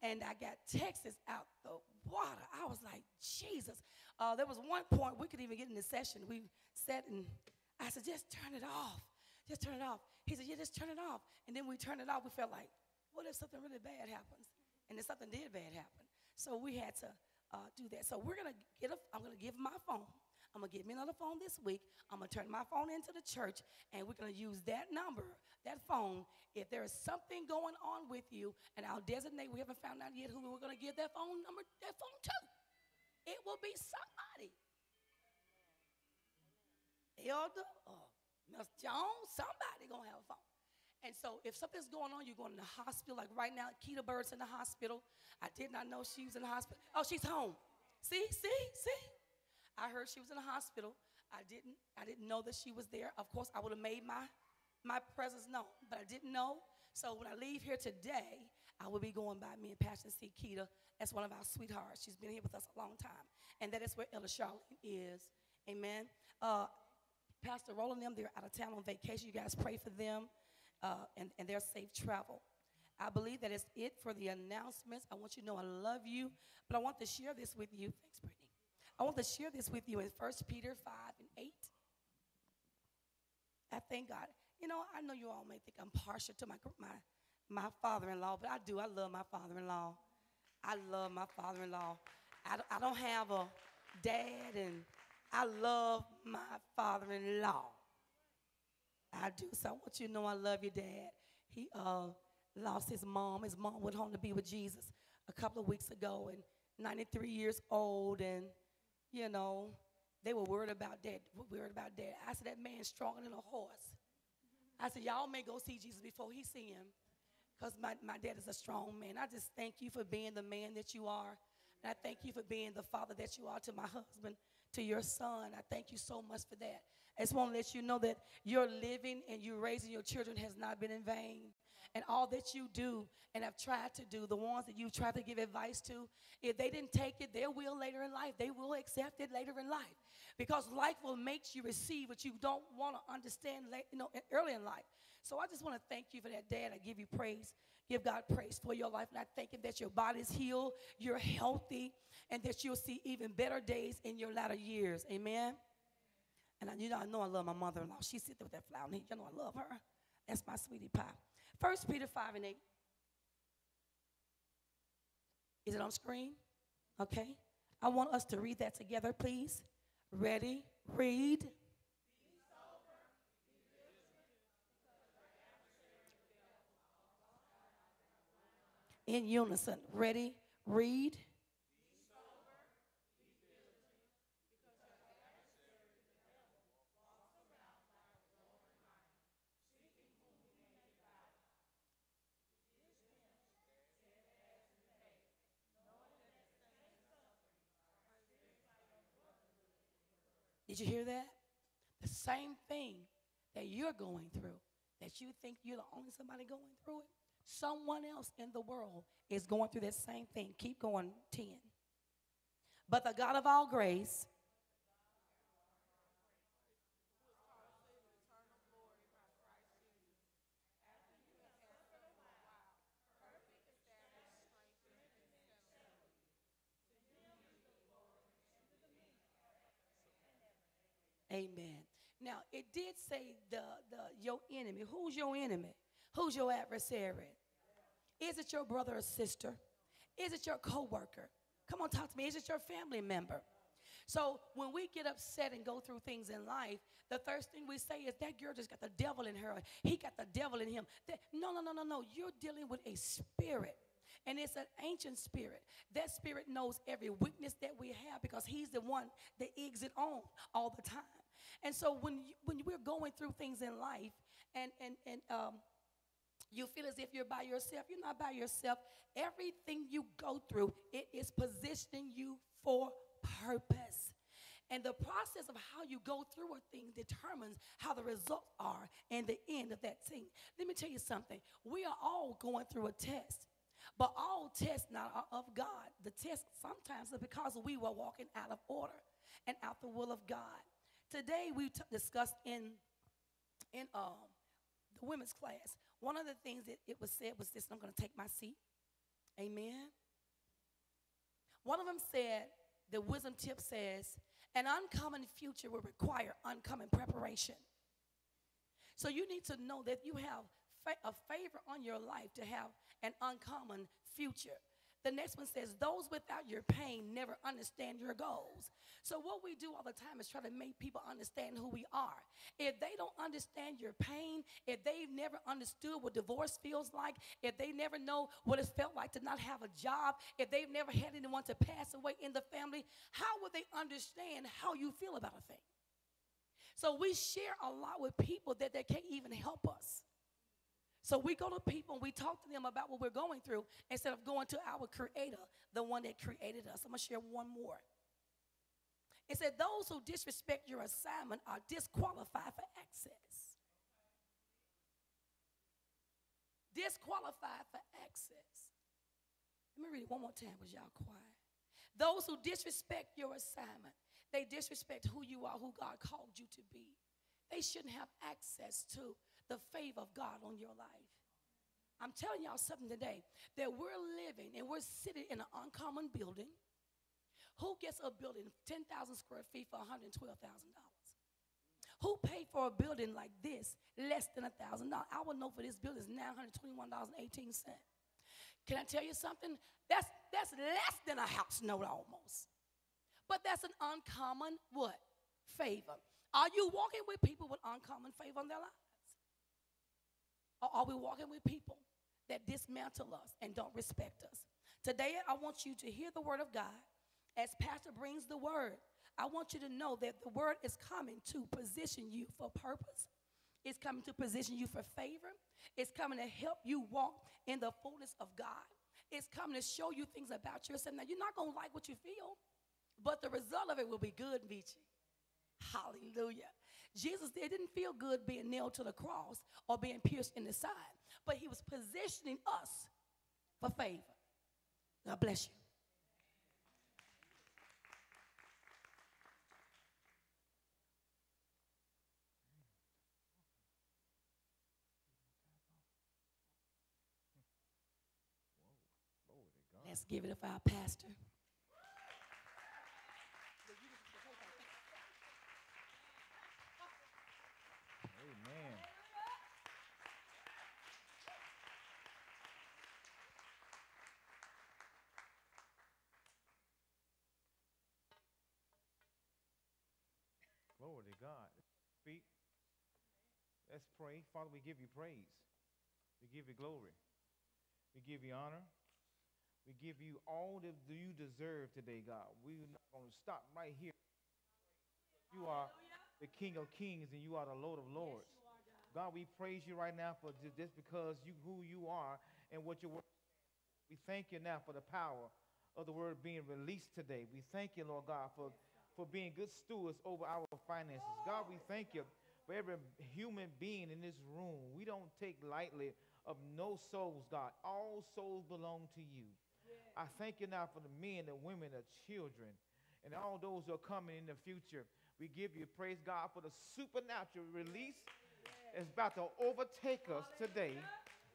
And I got Texas out the water. I was like, Jesus. Uh, there was one point we could even get in the session. We sat and I said, just turn it off. Just turn it off. He said, yeah, just turn it off. And then we turned it off. We felt like, what if something really bad happens? And then something did bad happen. So we had to uh, do that. So we're going to get a, I'm going to give my phone. I'm going to give me another phone this week. I'm going to turn my phone into the church, and we're going to use that number, that phone. If there is something going on with you, and I'll designate, we haven't found out yet who we're going to give that phone number, that phone to. It will be somebody. Elder or Miss Jones, somebody to have a phone. And so if something's going on, you're going to the hospital. Like right now, Keita Bird's in the hospital. I did not know she was in the hospital. Oh, she's home. See, see, see. I heard she was in the hospital. I didn't I didn't know that she was there. Of course, I would have made my my presence known, but I didn't know. So when I leave here today, I will be going by me and Pastor see Keita. That's one of our sweethearts. She's been here with us a long time. And that is where Ella Charlene is. Amen. Uh, Pastor Roland them, they're out of town on vacation. You guys pray for them uh, and, and their safe travel. I believe that is it for the announcements. I want you to know I love you, but I want to share this with you. Thanks, Brittany. I want to share this with you in 1 Peter 5 and 8. I thank God. You know, I know you all may think I'm partial to my, my, my father-in-law, but I do. I love my father-in-law. I love my father-in-law. I, don't- I don't have a dad, and I love my father-in-law. I do. So I want you to know I love your dad. He uh, lost his mom. His mom went home to be with Jesus a couple of weeks ago, and 93 years old, and you know, they were worried about that. Worried about that. I said that man's stronger than a horse. I said y'all may go see Jesus before he see him, because my, my dad is a strong man. I just thank you for being the man that you are, and I thank you for being the father that you are to my husband, to your son. I thank you so much for that. I just want to let you know that your living and you raising your children has not been in vain. And all that you do and have tried to do, the ones that you've tried to give advice to, if they didn't take it, they will later in life. They will accept it later in life. Because life will make you receive what you don't want to understand late, you know, early in life. So I just want to thank you for that, Dad. I give you praise. Give God praise for your life. And I thank Him that your body's healed, you're healthy, and that you'll see even better days in your latter years. Amen. And I, you know, I know I love my mother-in-law. She's sitting there with that flower. You know I love her. That's my sweetie pie. First Peter 5 and 8. Is it on screen? Okay. I want us to read that together, please. Ready? Read. In unison. Ready? Read. Did you hear that? The same thing that you're going through, that you think you're the only somebody going through it, someone else in the world is going through that same thing. Keep going, 10. But the God of all grace, Amen. Now it did say the the your enemy. Who's your enemy? Who's your adversary? Is it your brother or sister? Is it your coworker? Come on, talk to me. Is it your family member? So when we get upset and go through things in life, the first thing we say is that girl just got the devil in her. He got the devil in him. That, no, no, no, no, no. You're dealing with a spirit. And it's an ancient spirit. That spirit knows every weakness that we have because he's the one that eggs it on all the time. And so when you, when we're going through things in life and and and um, you feel as if you're by yourself, you're not by yourself. Everything you go through, it is positioning you for purpose. And the process of how you go through a thing determines how the results are and the end of that thing. Let me tell you something. We are all going through a test. But all tests not are of God. The test sometimes is because we were walking out of order and out the will of God. Today we discussed in in um, the women's class. One of the things that it was said was this. I'm going to take my seat. Amen. One of them said, the wisdom tip says, an uncommon future will require uncommon preparation. So you need to know that you have a favor on your life to have an uncommon future. The next one says, Those without your pain never understand your goals. So, what we do all the time is try to make people understand who we are. If they don't understand your pain, if they've never understood what divorce feels like, if they never know what it felt like to not have a job, if they've never had anyone to pass away in the family, how would they understand how you feel about a thing? So, we share a lot with people that they can't even help us. So we go to people and we talk to them about what we're going through instead of going to our creator, the one that created us. I'm going to share one more. It said, Those who disrespect your assignment are disqualified for access. Disqualified for access. Let me read it one more time because y'all quiet. Those who disrespect your assignment, they disrespect who you are, who God called you to be. They shouldn't have access to the favor of God on your life. I'm telling y'all something today that we're living and we're sitting in an uncommon building. Who gets a building 10,000 square feet for $112,000? Who paid for a building like this less than $1,000? Our note for this building is $921.18. Can I tell you something? That's, that's less than a house note almost. But that's an uncommon what? Favor. Are you walking with people with uncommon favor in their lives? Or are we walking with people that dismantle us and don't respect us? Today, I want you to hear the word of God as Pastor brings the word. I want you to know that the word is coming to position you for purpose. It's coming to position you for favor. It's coming to help you walk in the fullness of God. It's coming to show you things about yourself. Now, you're not going to like what you feel, but the result of it will be good, Vici. Hallelujah. Jesus it didn't feel good being nailed to the cross or being pierced in the side, but he was positioning us for favor. God bless you. Let's give it up for our pastor. Amen. Glory to God. Feet. Let's pray. Father, we give you praise. We give you glory. We give you honor. We give you all that you deserve today, God. We're not going to stop right here. You are the King of Kings and you are the Lord of Lords. God, we praise you right now for ju- just because you who you are and what your word. We thank you now for the power of the word being released today. We thank you, Lord God, for, for being good stewards over our finances. God, we thank you for every human being in this room. We don't take lightly of no souls, God. All souls belong to you. I thank you now for the men, the women, the children, and all those who are coming in the future. We give you praise, God, for the supernatural release that's about to overtake us today.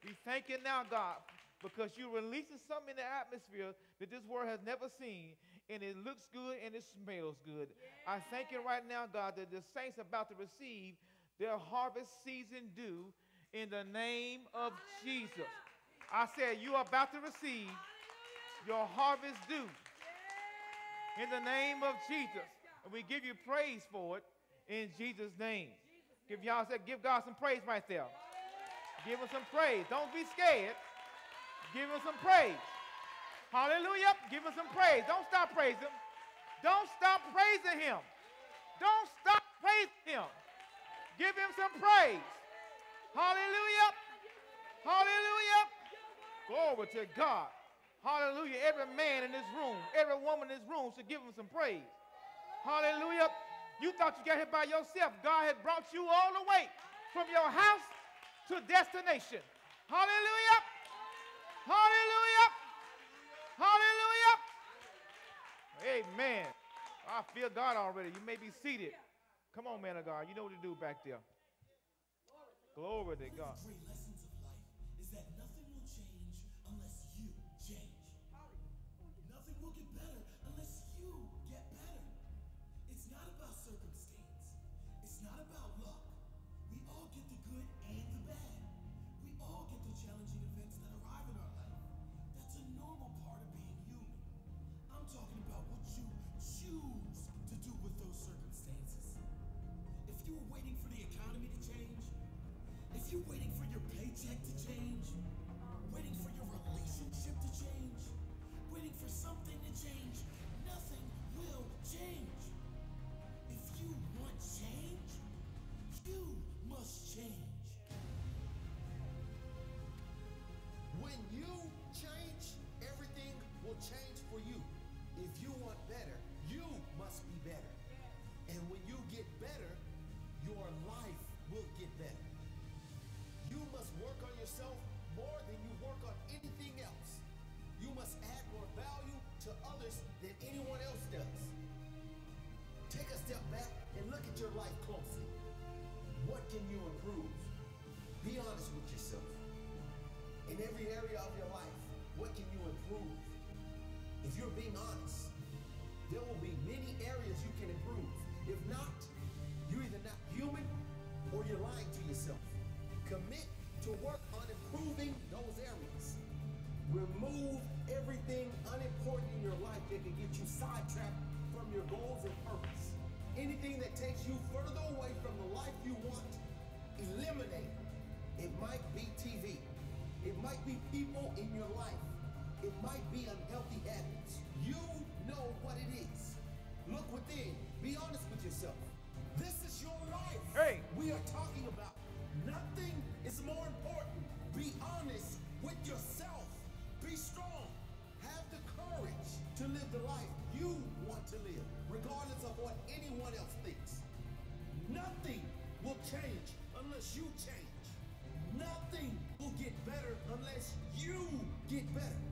We thank you now, God, because you're releasing something in the atmosphere that this world has never seen, and it looks good and it smells good. I thank you right now, God, that the saints are about to receive their harvest season due in the name of Jesus. I said, you are about to receive your harvest due in the name of Jesus. And we give you praise for it in Jesus' name. Give y'all say, give God some praise right there. Give him some praise. Don't be scared. Give him some praise. Hallelujah. Give him some praise. Don't stop praising him. Don't stop praising him. Don't stop praising him. Give him some praise. Hallelujah. Hallelujah. Glory to God. Hallelujah. Every man in this room, every woman in this room should give him some praise. Hallelujah. You thought you got here by yourself. God had brought you all the way from your house to destination. Hallelujah. Hallelujah. Hallelujah. Amen. I feel God already. You may be seated. Come on, man of God. You know what to do back there. Glory to God. Change for you. If you want better, you must be better. And when you get better, your life will get better. You must work on yourself sidetracked from your goals and purpose. Anything that takes you further away from the life you want, eliminate it. It might be TV. It might be people in your life. It might be unhealthy habits. You know what it is. Look within. Be honest with yourself. This is your life. Hey. We are talking about nothing is more important. Be honest with yourself. To live, regardless of what anyone else thinks. Nothing will change unless you change. Nothing will get better unless you get better.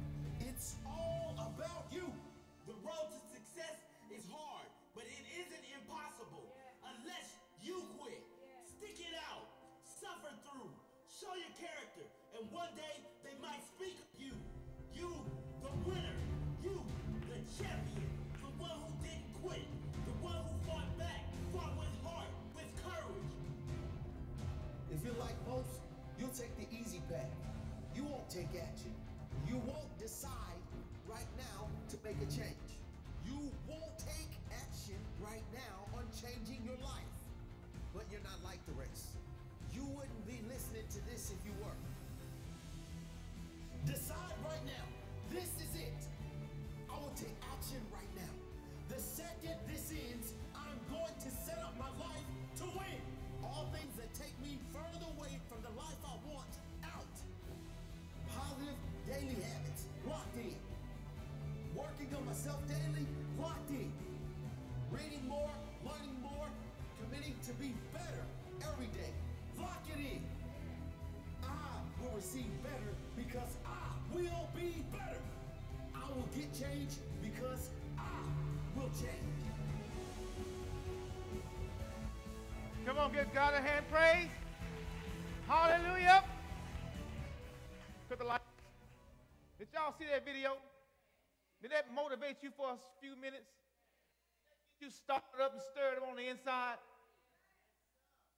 It's all about you. The road to success is hard, but it isn't impossible unless you quit. Stick it out, suffer through, show your character, and one day to this if you were. Decide right now. This is it. I will take action right now. The second this ends, I'm going to set up my life to win. All things that take me further away from the life I want out. Positive daily habits locked in. Working on myself daily locked in. Reading more, learning more, committing to be better every day. Lock it in. Will receive better because I will be better. I will get change because I will change. Come on, give God a hand praise. Hallelujah. Put the light. Did y'all see that video? Did that motivate you for a few minutes? You start up and stir it on the inside.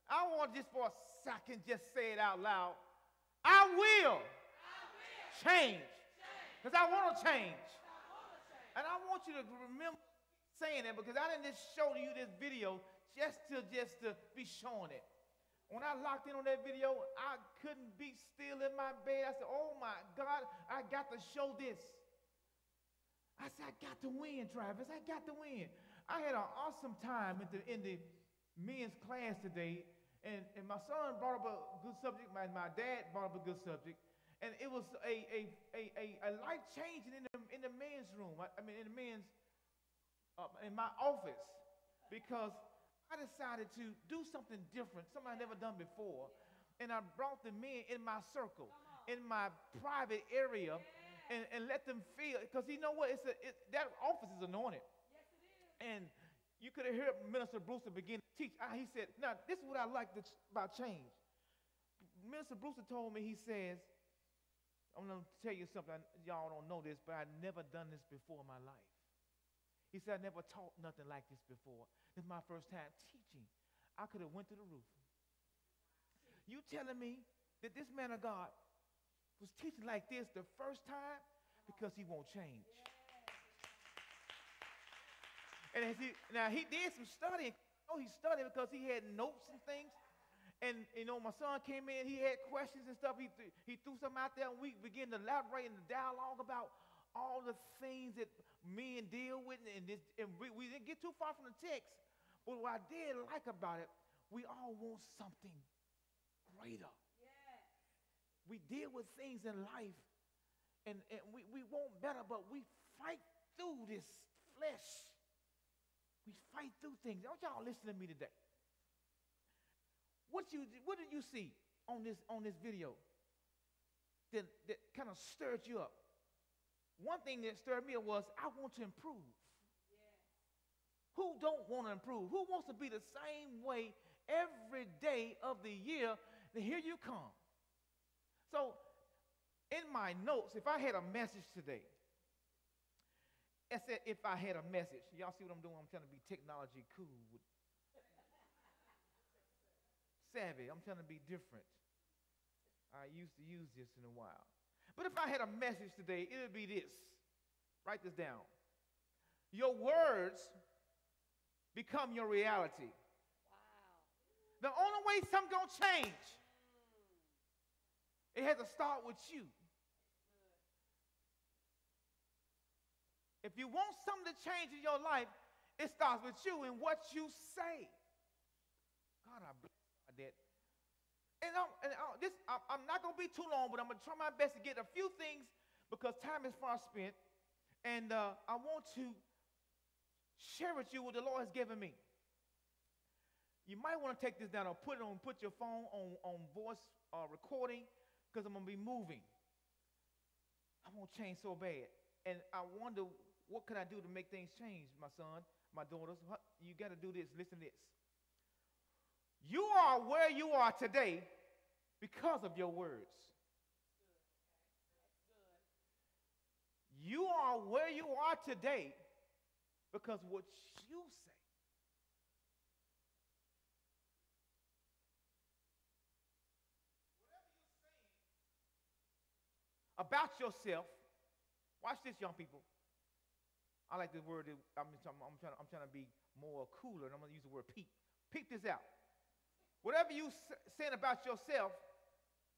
I want just for a second just say it out loud. I will, change. Because I want to change. And I want you to remember saying that because I didn't just show you this video just to just to be showing it. When I locked in on that video, I couldn't be still in my bed. I said, "Oh my God, I got to show this." I said, "I got to win, Travis. I got to win." I had an awesome time in the in the men's class today, and, and my son brought up a good subject. My, my dad brought up a good subject, and it was a a a, a, a life changing in the in the men's room. I, I mean, in the men's uh, in my office because I decided to do something different, something I'd never done before. And I brought the men in my circle, in my private area, and, and let them feel. Because you know what? It's a, it, that office is anointed. And you could have heard Minister Brewster begin teach. Ah, he said, Now, this is what I like to, about change. Minister Brewster told me, he says, I'm going to tell you something. Y'all don't know this, but I've never done this before in my life. He said, I never taught nothing like this before. This is my first time teaching. I could have went to the roof. You telling me that this man of God was teaching like this the first time because he won't change. And as he, now he did some studying. Oh, he studied because he had notes and things. And you know, my son came in, he had questions and stuff. He, th- he threw something out there, and we began to elaborate in the dialogue about all the things that men deal with. And, this, and we, we didn't get too far from the text. But what I did like about it, we all want something greater. We deal with things in life, and, and we, we want better, but we fight through this flesh. We fight through things. Want y'all listen to me today. What you what did you see on this on this video that, that kind of stirred you up? One thing that stirred me up was I want to improve. Who don't want to improve? Who wants to be the same way every day of the year? Then here you come. So, in my notes, if I had a message today, I said if I had a message. Y'all see what I'm doing? I'm trying to be technology cool, savvy. I'm trying to be different. I used to use this in a while. But if I had a message today, it would be this. Write this down. Your words become your reality. The only way something's going to change, it has to start with you. If you want something to change in your life, it starts with you and what you say. God, I bless that. And, I'm, and I'm, this, I'm, not going to be too long, but I'm going to try my best to get a few things because time is far spent. And uh, I want to share with you what the Lord has given me. You might want to take this down or put it on, put your phone on, on voice uh, recording because I'm going to be moving. I won't change so bad. And I wonder, what can I do to make things change, my son, my daughters? You got to do this. Listen to this. You are where you are today because of your words. You are where you are today because what you say. About yourself. Watch this, young people. I like the word. I'm, I'm, I'm trying, I'm trying to be more cooler, and I'm going to use the word peep. Peep this out. Whatever you s- saying about yourself,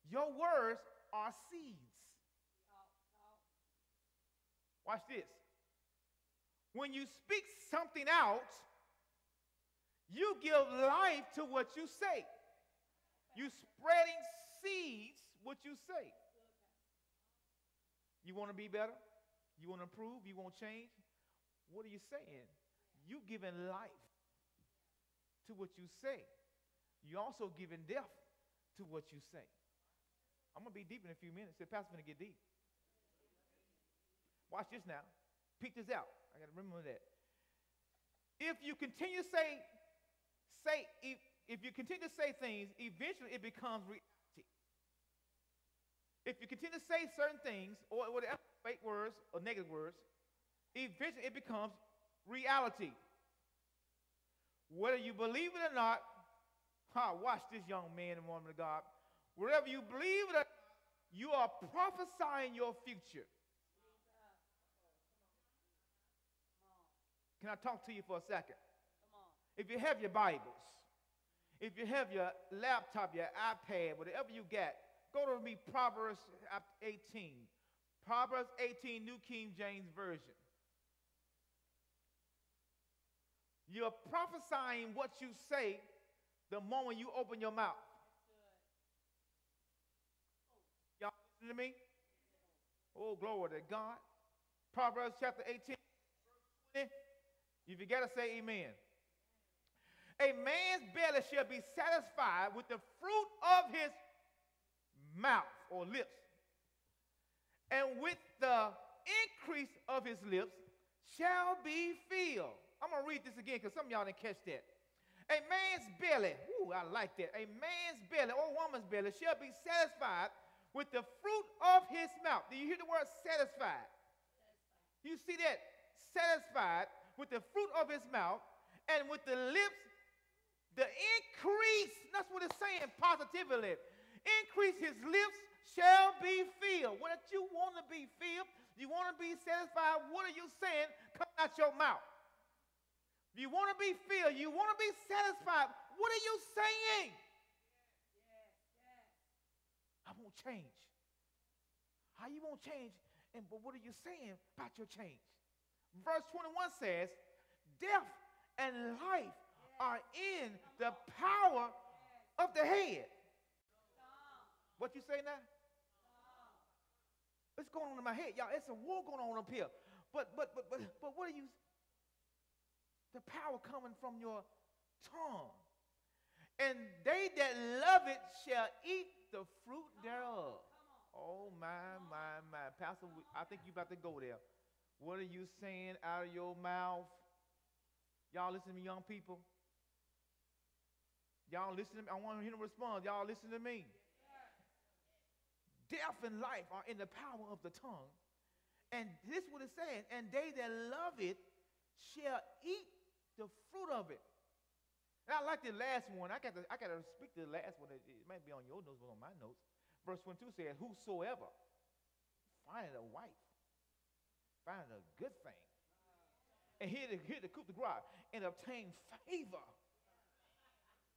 your words are seeds. Watch this. When you speak something out, you give life to what you say. You spreading seeds what you say. You want to be better? You want to improve? You want change? What are you saying? You giving life to what you say. You also giving death to what you say. I'm gonna be deep in a few minutes. The pastor's gonna get deep. Watch this now. Peek this out. I gotta remember that. If you continue to say, say, if, if you continue to say things, eventually it becomes reality. If you continue to say certain things, or whatever fake words or negative words, eventually it becomes reality. Whether you believe it or not, ha, watch this young man and woman of God. Wherever you believe it, or not, you are prophesying your future. Can I talk to you for a second? If you have your Bibles, if you have your laptop, your iPad, whatever you got, go to me Proverbs 18. Proverbs 18, New King James Version. You're prophesying what you say the moment you open your mouth. Y'all listen to me? Oh, glory to God. Proverbs chapter 18, verse 20. If you got to say amen. A man's belly shall be satisfied with the fruit of his mouth or lips. And with the increase of his lips shall be filled. I'm going to read this again because some of y'all didn't catch that. A man's belly, ooh, I like that. A man's belly or woman's belly shall be satisfied with the fruit of his mouth. Do you hear the word satisfied? You see that? Satisfied with the fruit of his mouth and with the lips, the increase, that's what it's saying positively. Increase his lips shall be filled. What you want to be filled, you want to be satisfied, what are you saying coming out your mouth? You want to be filled, you want to be satisfied, what are you saying? I won't change. How you won't change? And but what are you saying about your change? Verse 21 says, Death and life are in the power of the head. What you say now? What's going on in my head? Y'all, it's a war going on up here. But but but but but what are you? The power coming from your tongue. And they that love it shall eat the fruit thereof. Oh my, my, my. Pastor, I think you about to go there. What are you saying out of your mouth? Y'all listen to me, young people. Y'all listen to me. I want to hear them respond. Y'all listen to me. Death and life are in the power of the tongue. And this is what it says. And they that love it shall eat the fruit of it. And I like the last one. I got to, I got to speak to the last one. It, it might be on your notes, but on my notes. Verse 22 says, Whosoever findeth a wife, findeth a good thing, and here to, here to coup de grace, and obtain favor.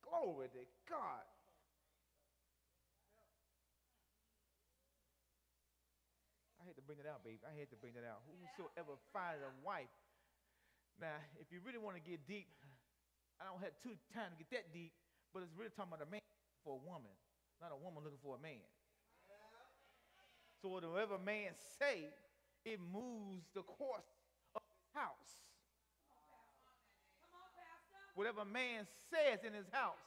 Glory to God. I had to bring it out, baby. I had to bring it out. Whosoever findeth a wife. Now, if you really want to get deep, I don't have too time to get that deep, but it's really talking about a man for a woman, not a woman looking for a man. So whatever man say, it moves the course of his house. Whatever man says in his house,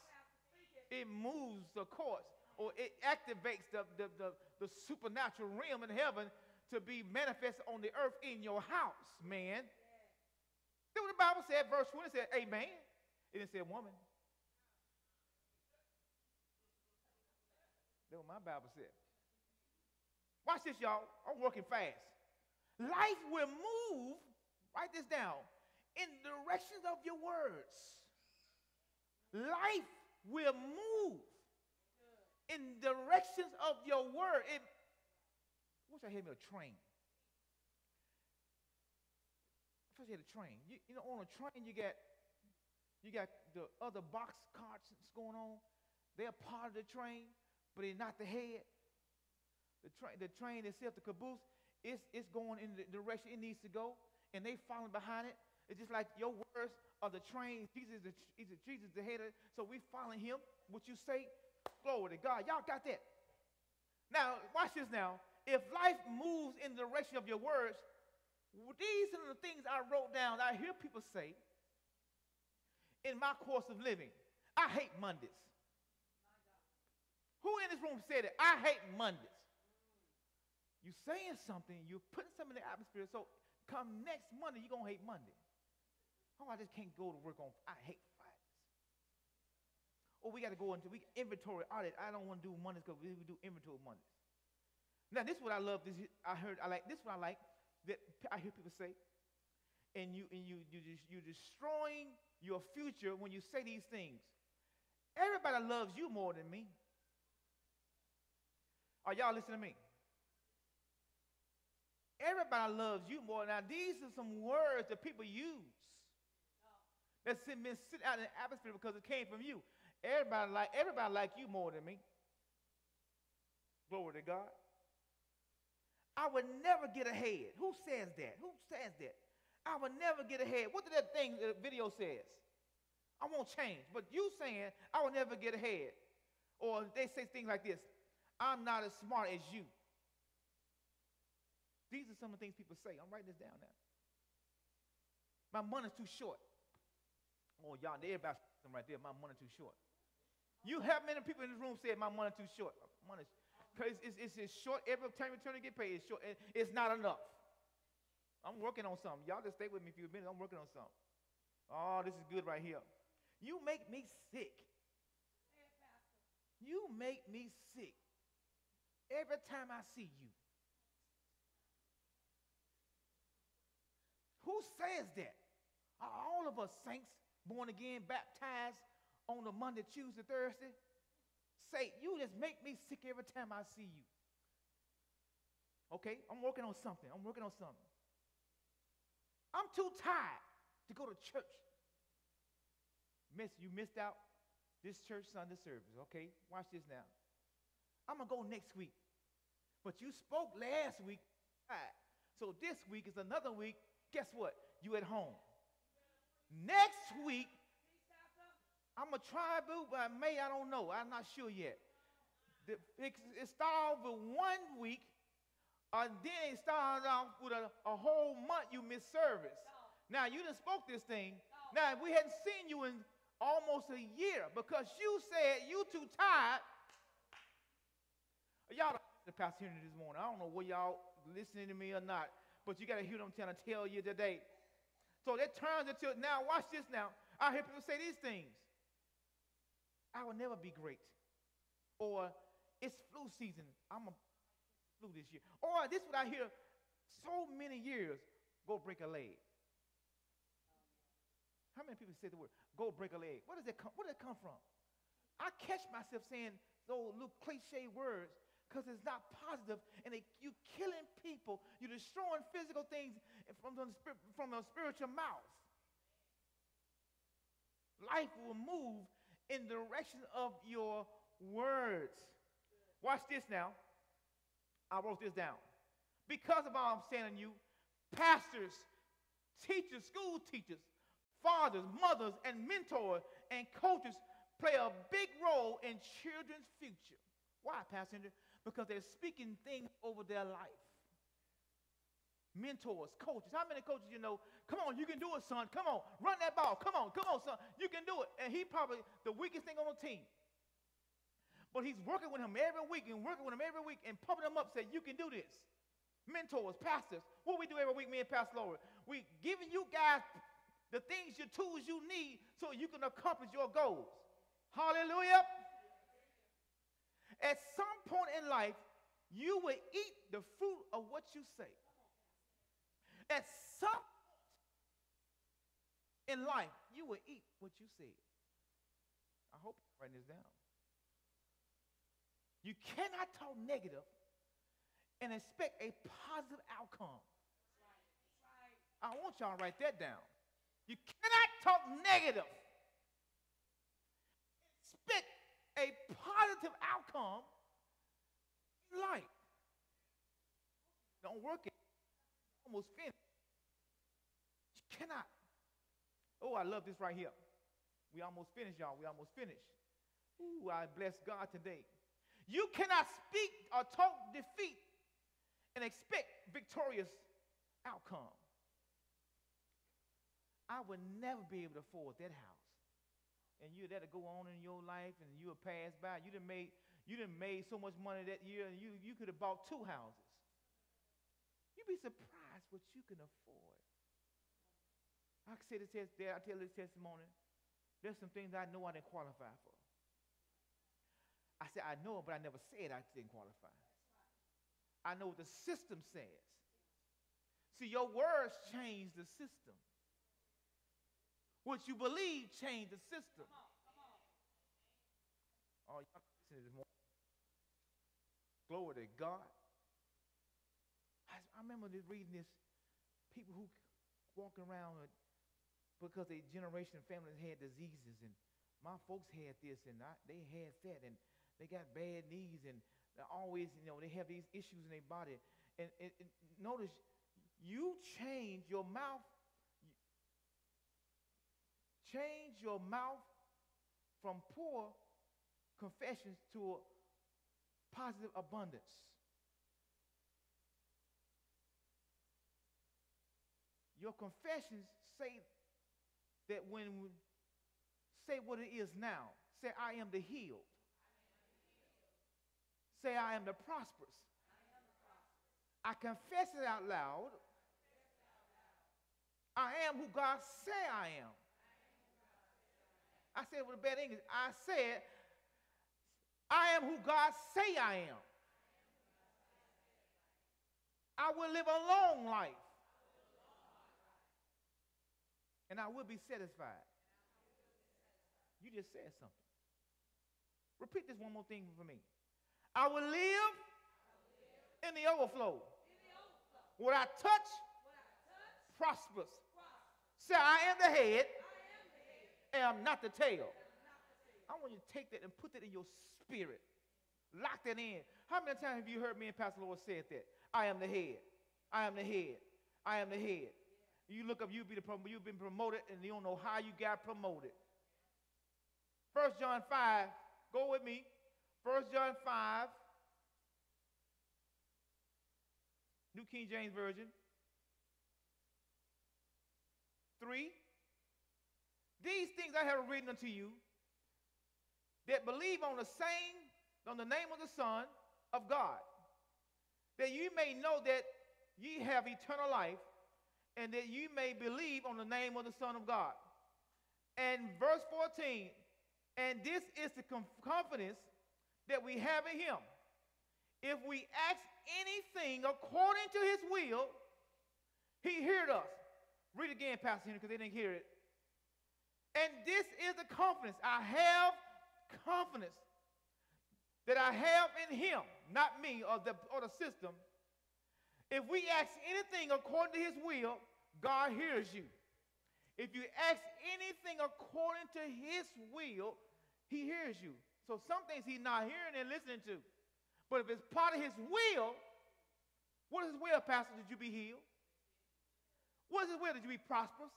it moves the course or it activates the, the, the, the supernatural realm in heaven to be manifested on the earth in your house, man. That's what the Bible said, verse 20 said, Amen. It didn't say a woman. That's what my Bible said. Watch this, y'all. I'm working fast. Life will move, write this down, in directions of your words. Life will move in directions of your word. It, I wish I had me a train. I a train. You, you know, on a train, you got you got the other box carts that's going on. They're part of the train, but they're not the head. The train, the train itself, the caboose, it's, it's going in the direction it needs to go, and they following behind it. It's just like your words are the train. Jesus is the, the, Jesus the head of. So we following him. What you say, glory to God. Y'all got that. Now, watch this now. If life moves in the direction of your words, these are the things I wrote down. I hear people say in my course of living. I hate Mondays. Who in this room said it? I hate Mondays. You're saying something, you're putting something in the atmosphere. So come next Monday, you're going to hate Monday. Oh, I just can't go to work on, I hate Fridays. Or we got to go into we inventory audit. I don't want to do Mondays because we do inventory Mondays. Now, this is what I love. This I heard. I like this. Is what I like that I hear people say, and you and you you you're destroying your future when you say these things. Everybody loves you more than me. Are y'all listening to me? Everybody loves you more. Now, these are some words that people use that's been sitting out in the atmosphere because it came from you. Everybody like everybody like you more than me. Glory to God. I would never get ahead. Who says that? Who says that? I would never get ahead. What did that thing the video says? I won't change. But you saying I will never get ahead. Or they say things like this. I'm not as smart as you. These are some of the things people say. I'm writing this down now. My money's too short. Oh, y'all, everybody right there. My money's too short. You have many people in this room say my money's too short. Money, because it's, it's, it's short. Every time you turn to get paid, it's short. It's not enough. I'm working on something. Y'all just stay with me a few minutes. I'm working on something. Oh, this is good right here. You make me sick. You make me sick every time I see you. Who says that? Are all of us saints, born again, baptized on the Monday, Tuesday, Thursday? Say, you just make me sick every time I see you. Okay, I'm working on something. I'm working on something. I'm too tired to go to church. Miss, you missed out this church Sunday service. Okay, watch this now. I'm gonna go next week, but you spoke last week. Tired. So this week is another week. Guess what? You at home. Next week, I'm gonna try, boo, but I may, I don't know. I'm not sure yet. The, it, it started with one week, and then it started off with a, a whole month you missed service. Now you done spoke this thing, Now, we hadn't seen you in almost a year because you said you too tired. Y'all, the pastor hearing this morning. I don't know where y'all listening to me or not, but you got to hear what I'm trying to tell you today. So that turns into now. Watch this now. I hear people say these things. I will never be great, or it's flu season. I'm a flu this year, or this is what I hear so many years. Go break a leg. How many people say the word go break a leg? Where does that come? Where does that come from? I catch myself saying those little cliche words because it's not positive, and they, you killing people. You're destroying physical things from the, from the spiritual mouth. Life will move in the direction of your words. Watch this now. I wrote this down. Because of all I'm saying to you, pastors, teachers, school teachers, fathers, mothers, and mentors and coaches play a big role in children's future. Why, Pastor? Because they're speaking things over their life. Mentors, coaches. How many coaches you know? Come on, you can do it, son. Come on, run that ball. Come on, come on, son. You can do it. And he probably the weakest thing on the team. But he's working with him every week and working with him every week and pumping him up, saying, You can do this. Mentors, pastors, what we do every week, me and Pastor Lorre, we giving you guys the things, your tools you need so you can accomplish your goals. Hallelujah. At some point in life, you will eat the fruit of what you say. At some in life, you will eat what you say. I hope you're writing this down. You cannot talk negative and expect a positive outcome. I want y'all to write that down. You cannot talk negative. Expect a positive outcome in life. Don't work it. Almost finished. You cannot. Oh, I love this right here. We almost finished, y'all. We almost finished. Ooh, I bless God today. You cannot speak or talk defeat and expect victorious outcome. I would never be able to afford that house. And you let it go on in your life and you would pass by. You done made you done made so much money that year and you, you could have bought two houses. You'd be surprised what you can afford. I can say this test there, I tell this testimony. There's some things I know I didn't qualify for. I said, I know it, but I never said I didn't qualify. I know what the system says. See, your words change the system. What you believe change the system. Oh, y'all listen to this morning. Glory to God. Remember reading this. People who walk around with, because their generation of families had diseases, and my folks had this, and I, they had that, and they got bad knees, and they always, you know, they have these issues in their body. And, and, and notice, you change your mouth change your mouth from poor confessions to positive abundance. Your confessions say that when we say what it is now, say, I am the healed. Say, I am the prosperous. I confess it out loud. I am who God say I am. I said with a bad English, I said, I am who God say I am. I will live a long life. And I will be satisfied. You just said something. Repeat this one more thing for me. I will live, in the overflow. What I touch, prospers. Say, I am the head, and I am not the tail. I want you to take that and put that in your spirit. Lock that in. How many times have you heard me and Pastor Lorre said that? I am the head. I am the head. I am the head. You look up, you be the prom- you've been promoted, and you don't know how you got promoted. First John 5, go with me. First John 5, New King James Version. 3 These things I have written unto you that believe on the same, on the name of the Son of God, that you may know that ye have eternal life, and that you may believe on the name of the Son of God. And verse 14, and this is the confidence that we have in him. If we ask anything according to his will, he heard us. Read again, Pastor Henry, because they didn't hear it. And this is the confidence. I have confidence that I have in him, not me or the, or the system. If we ask anything according to his will, God hears you. If you ask anything according to his will, he hears you. So some things he's not hearing and listening to. But if it's part of his will, what is his will, Pastor? Did you be healed? What is his will? Did you be prosperous?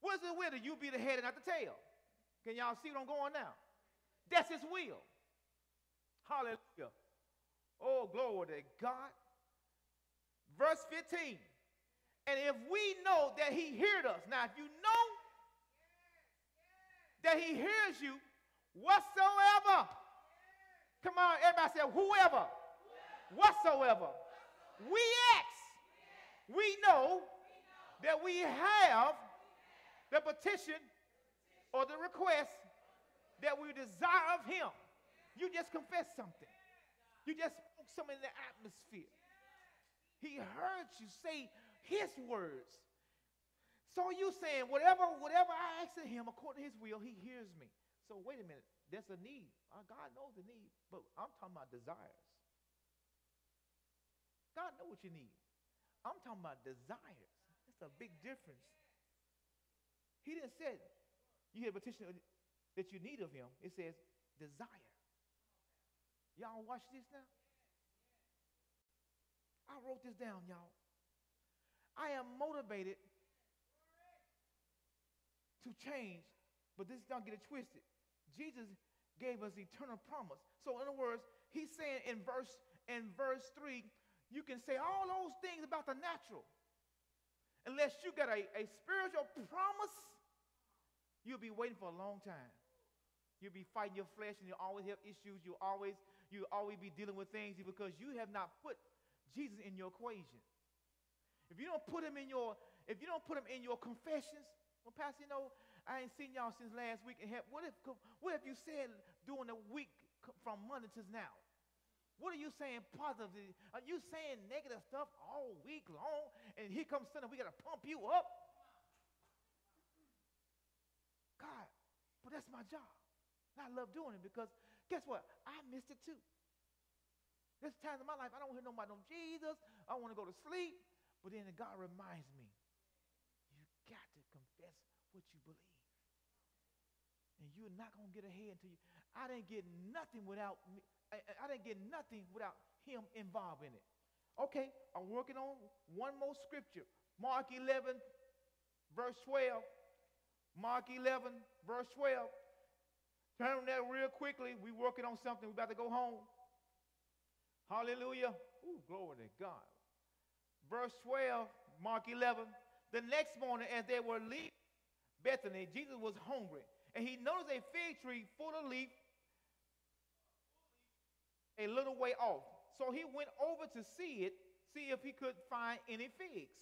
What is his will? Did you be the head and not the tail? Can y'all see what I'm going now? That's his will. Hallelujah. Oh, glory to God. Verse 15. And if we know that he heard us, now if you know that he hears you whatsoever, come on, everybody say whoever, whatsoever, we ask, we know that we have the petition or the request that we desire of him. You just confess something. You just spoke something in the atmosphere. He heard you say his words. So you saying whatever whatever I ask of him according to his will, he hears me. So wait a minute, there's a need. Uh, God knows the need, but I'm talking about desires. God knows what you need. I'm talking about desires. That's a big difference. He didn't say you get a petition that you need of him. It says desire. Y'all watch this now? I wrote this down, y'all. I am motivated to change, but this don't get it twisted. Jesus gave us eternal promise. So in other words, he's saying in verse in verse 3, you can say all those things about the natural. Unless you got a, a spiritual promise, you'll be waiting for a long time. You'll be fighting your flesh and you'll always have issues. You'll always, you'll always be dealing with things because you have not put Jesus in your equation. If you don't put him in your, if you don't put him in your confessions, well, Pastor, you know, I ain't seen y'all since last week. And have, what if, what if you said during the week from Monday to now? What are you saying positively? Are you saying negative stuff all week long? And here comes Sunday, we got to pump you up? God, but that's my job. And I love doing it because guess what? I missed it too. There's times in my life I don't hear nobody know Jesus. I want to go to sleep. But then God reminds me, you got to confess what you believe. And you're not going to get ahead until you. I didn't get nothing without me. I, I didn't get nothing without him involved in it. Okay, I'm working on one more scripture. Mark 11, verse 12. Mark 11, verse 12. Turn that real quickly. We're working on something. We're about to go home. Hallelujah. Ooh, glory to God. Verse 12, Mark 11. The next morning, as they were leaving Bethany, Jesus was hungry. And he noticed a fig tree full of leaf a little way off. So he went over to see it, see if he could find any figs.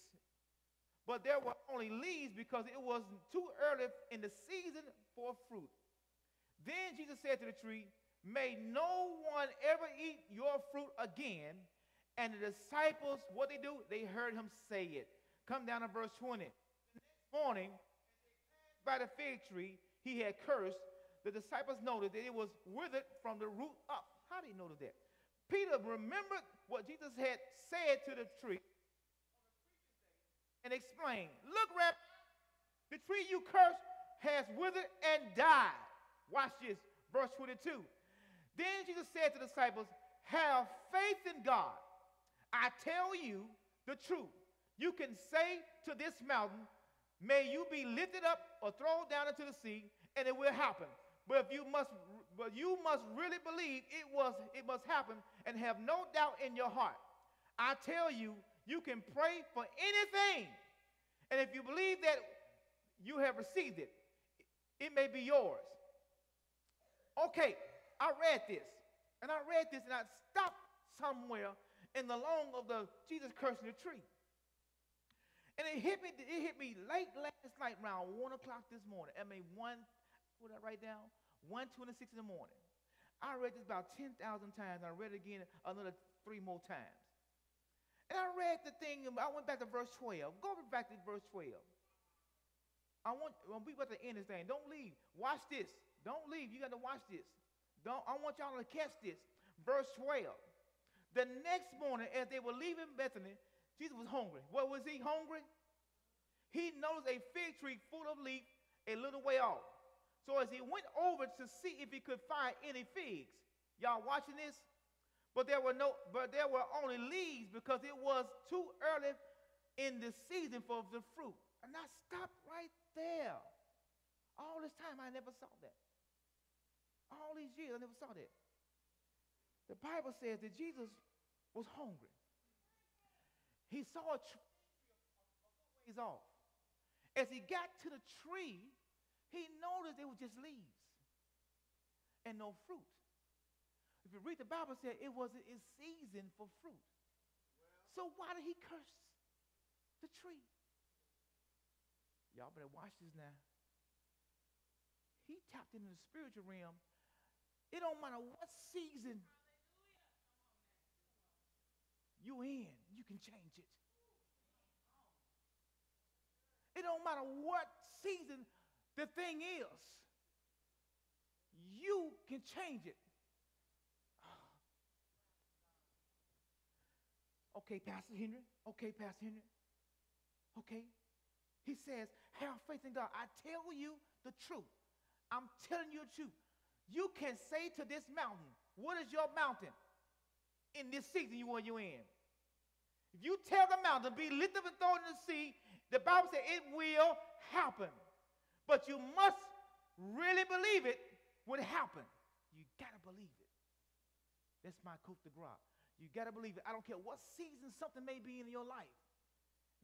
But there were only leaves because it was too early in the season for fruit. Then Jesus said to the tree, May no one ever eat your fruit again. And the disciples, what they do? They heard him say it. Come down to verse 20. The next morning, by the fig tree he had cursed, the disciples noted that it was withered from the root up. How do you notice that? Peter remembered what Jesus had said to the tree and explained, Look, Rabbi, the tree you cursed has withered and died. Watch this, verse 22. Then Jesus said to the disciples, Have faith in God. I tell you the truth. You can say to this mountain, May you be lifted up or thrown down into the sea, and it will happen. But if you must but you must really believe it was it must happen and have no doubt in your heart. I tell you, you can pray for anything. And if you believe that you have received it. It may be yours. Okay, I read this, and I read this, and I stopped somewhere in the long of the Jesus cursing the tree. And it hit me, it hit me late last night around one o'clock this morning. I mean one, what did I write down? 126 in the morning. I read this about 10,000 times. I read it again another three more times. And I read the thing, I went back to verse 12. Go back to verse 12. I want when we at to end this thing, don't leave. Watch this. Don't leave. You got to watch this. Don't I want y'all to catch this. Verse 12. The next morning, as they were leaving Bethany, Jesus was hungry. What was he hungry? He noticed a fig tree full of leaf a little way off. So as he went over to see if he could find any figs, y'all watching this? But there were no, but there were only leaves because it was too early in the season for the fruit. And I stopped right there. All this time I never saw that. All these years I never saw that. The Bible says that Jesus was hungry. He saw a tree ways off. As he got to the tree, he noticed it was just leaves and no fruit. If you read the Bible, it said it wasn't its season for fruit. So why did he curse the tree? Y'all better watch this now. He tapped into the spiritual realm. It don't matter what season you in, you can change it. It don't matter what season the thing is. You can change it. <sighs> Okay, Pastor Henry. Okay, Pastor Henry. Okay. He says, have faith in God. I tell you the truth. I'm telling you the truth. You can say to this mountain, what is your mountain in this season you want you in? If you tell the mountain, be lifted and thrown in the sea, the Bible says it will happen. But you must really believe it when it happens. You got to believe it. That's my coup de grace. You got to believe it. I don't care what season something may be in your life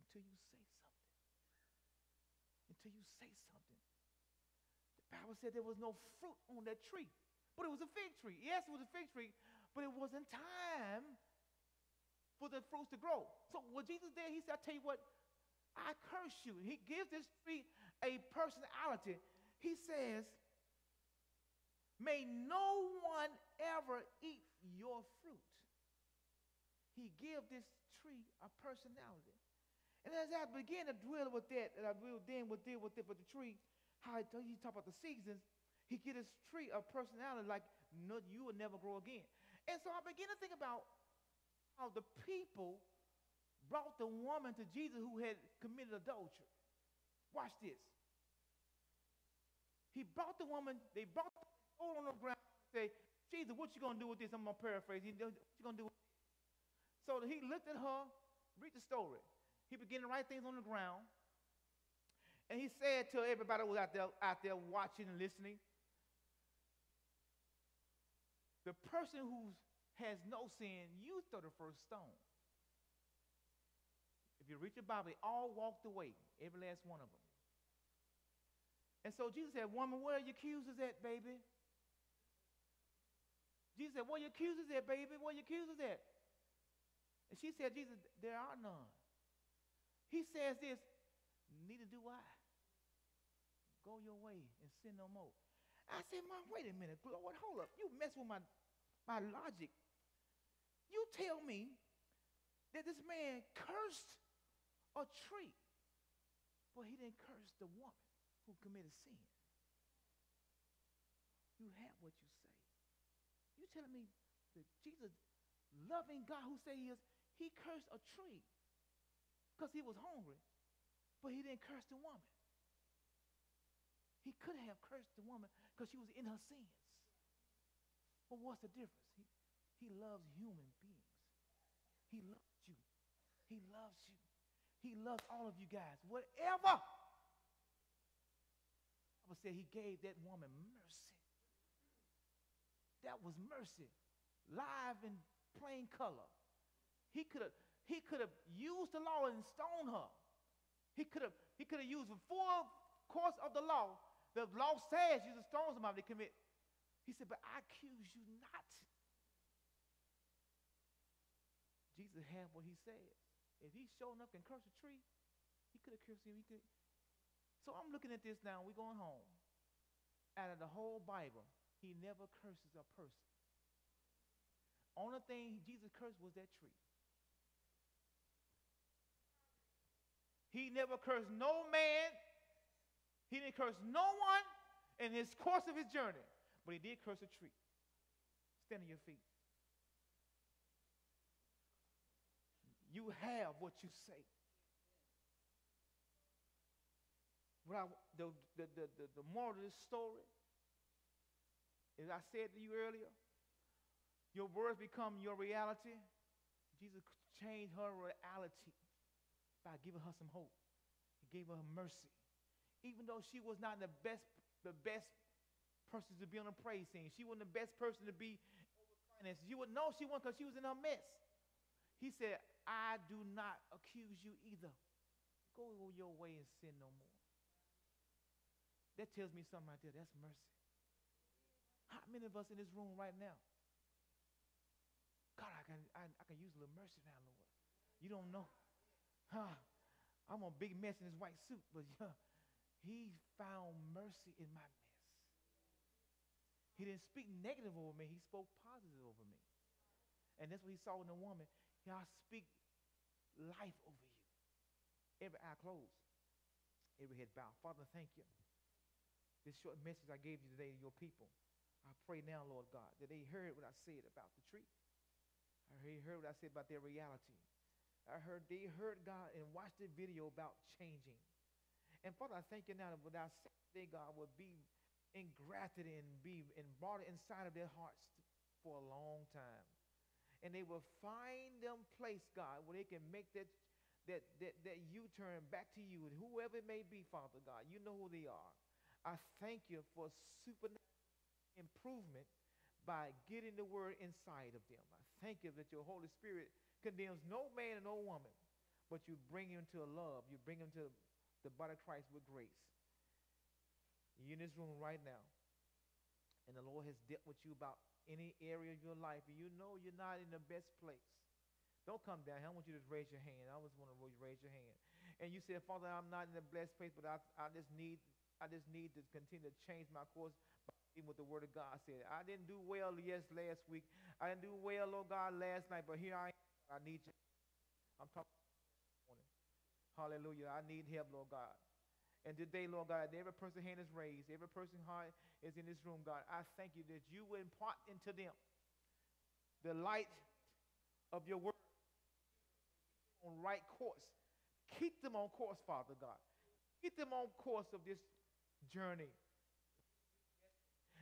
until you say something. Until you say something. Bible said there was no fruit on that tree, but it was a fig tree. Yes, it was a fig tree, but it wasn't time for the fruits to grow. So what Jesus did, he said, I tell you what, I curse you. He gives this tree a personality. He says, May no one ever eat your fruit. He give this tree a personality. And as I began to dwell with that, and I will then deal with it, but the tree, how he talk about the seasons, he get his tree a personality like no, you will never grow again. And so I begin to think about how the people brought the woman to Jesus who had committed adultery. Watch this. He brought the woman, they brought the on the ground, say, Jesus, what you gonna do with this? I'm gonna paraphrase. What you gonna do with this? So he looked at her, read the story. He began to write things on the ground. And he said to everybody who was out there, out there watching and listening, the person who has no sin, you throw the first stone. If you read your Bible, they all walked away, every last one of them. And so Jesus said, Woman, where are your accusers at, baby? Jesus said, Where are your accusers at, baby? Where are your accusers at? And she said, Jesus, there are none. He says this, neither do I. Go your way and sin no more. I said, Mom, wait a minute, Lord, hold up. You mess with my, my logic. You tell me that this man cursed a tree, but he didn't curse the woman who committed sin. You have what you say. You telling me that Jesus, loving God who say he is, he cursed a tree because he was hungry, but he didn't curse the woman. He could have cursed the woman because she was in her sins. But what's the difference? He, he loves human beings. He loves you. He loves you. He loves all of you guys. Whatever. I would say he gave that woman mercy. That was mercy. Live in plain color. He could have he could have used the law and stoned her. He could have he could have used a full course of the law, the law says you to stone somebody to commit. He said, but I accuse you not. Jesus had what he said. If he showed up and curse a tree, he could have cursed him. He could. So I'm looking at this now. We're going home. Out of the whole Bible, he never curses a person. Only thing Jesus cursed was that tree. He never cursed no man. He didn't curse no one in his course of his journey. But he did curse a tree. Stand on your feet. You have what you say. What I, the, the, the, the, moral of this story, as I said to you earlier, your words become your reality. Jesus changed her reality by giving her some hope. He gave her mercy. Even though she was not the best, the best person to be on the praise scene. She wasn't the best person to be finances. You would know she wasn't because she was in her mess. He said, I do not accuse you either. Go your way and sin no more. That tells me something right there. That's mercy. How many of us in this room right now? God, I can, I, I can use a little mercy now, Lord. You don't know. Huh. I'm a big mess in this white suit, but <laughs> yeah, he found mercy in my mess. He didn't speak negative over me, he spoke positive over me. And that's what he saw in the woman. I speak life over you. Every eye closed, every head bowed. Father, thank you. This short message I gave you today to your people. I pray now, Lord God, that they heard what I said about the tree. I heard what I said about their reality. I heard they heard God and watched the video about changing. And Father, I thank you now that without today, God, will be engrafted and be and brought inside of their hearts for a long time and they will find them place, God, where they can make that that that, that U-turn back to you, and whoever it may be, Father God, you know who they are. I thank you for supernatural improvement by getting the word inside of them. I thank you that your Holy Spirit condemns no man and no woman, but you bring him to a love. You bring him to the body of Christ with grace. You're in this room right now, and the Lord has dealt with you about any area of your life and you know you're not in the best place, don't come down here. I want you to raise your hand. I always want to raise your hand. And you say, Father, I'm not in the blessed place, but I, I just need I just need to continue to change my course by even with the word of God said. I didn't do well yes last week. I didn't do well, Lord God, last night, but here I am. I need you. I'm talking. Hallelujah. I need help, Lord God. And today, Lord God, every person's hand is raised, every person's heart is in this room, God. I thank you that you will impart into them the light of your word on right course. Keep them on course, Father God. Keep them on course of this journey.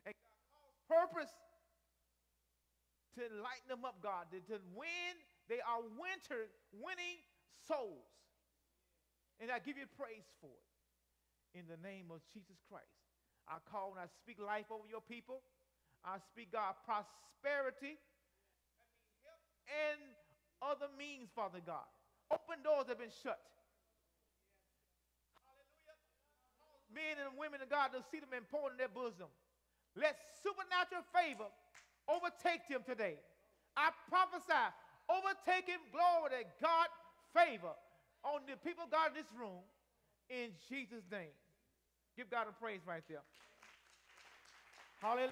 And God calls purpose to lighten them up, God, to, to win. They are winter winning souls. And I give you praise for it in the name of Jesus Christ. I call and I speak life over your people. I speak, God, prosperity and other means, Father God. Open doors have been shut. Hallelujah. Men and women of God to see them and pour in their bosom. Let supernatural favor overtake them today. I prophesy, overtaking glory to God favor on the people of God in this room in Jesus' name. Give God a praise right there. Hallelujah.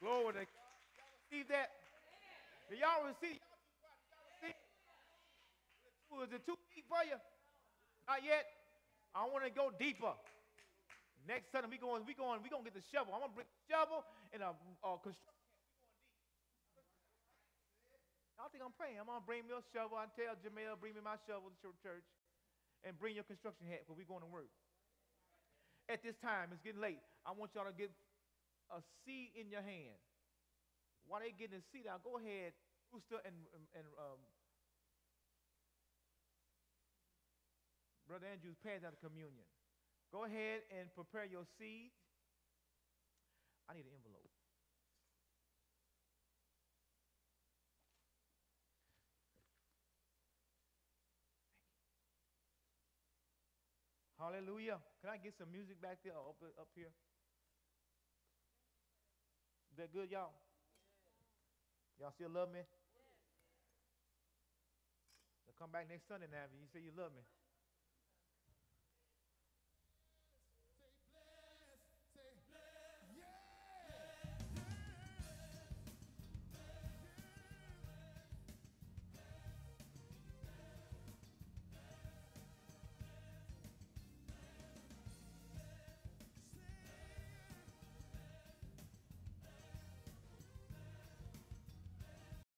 Glory to God. Y'all receive that? Do y'all receive? Y'all? Is it too deep for you? Not yet. I want to go deeper. Next Sunday we going, we going, we gonna get the shovel. I'm gonna bring the shovel and a, a construction. Y'all think I'm praying? I'm gonna bring me a shovel. I tell Jamel, bring me my shovel to church and bring your construction hat because we're going to work. At this time, it's getting late. I want y'all to get a seed in your hand. While they're getting the seed out, go ahead, Rooster and, and um, Brother Andrews pass out the communion. Go ahead and prepare your seed. I need an envelope. Hallelujah. Can I get some music back there up, up here? That good, y'all? Y'all still love me? Now come back next Sunday now you say you love me.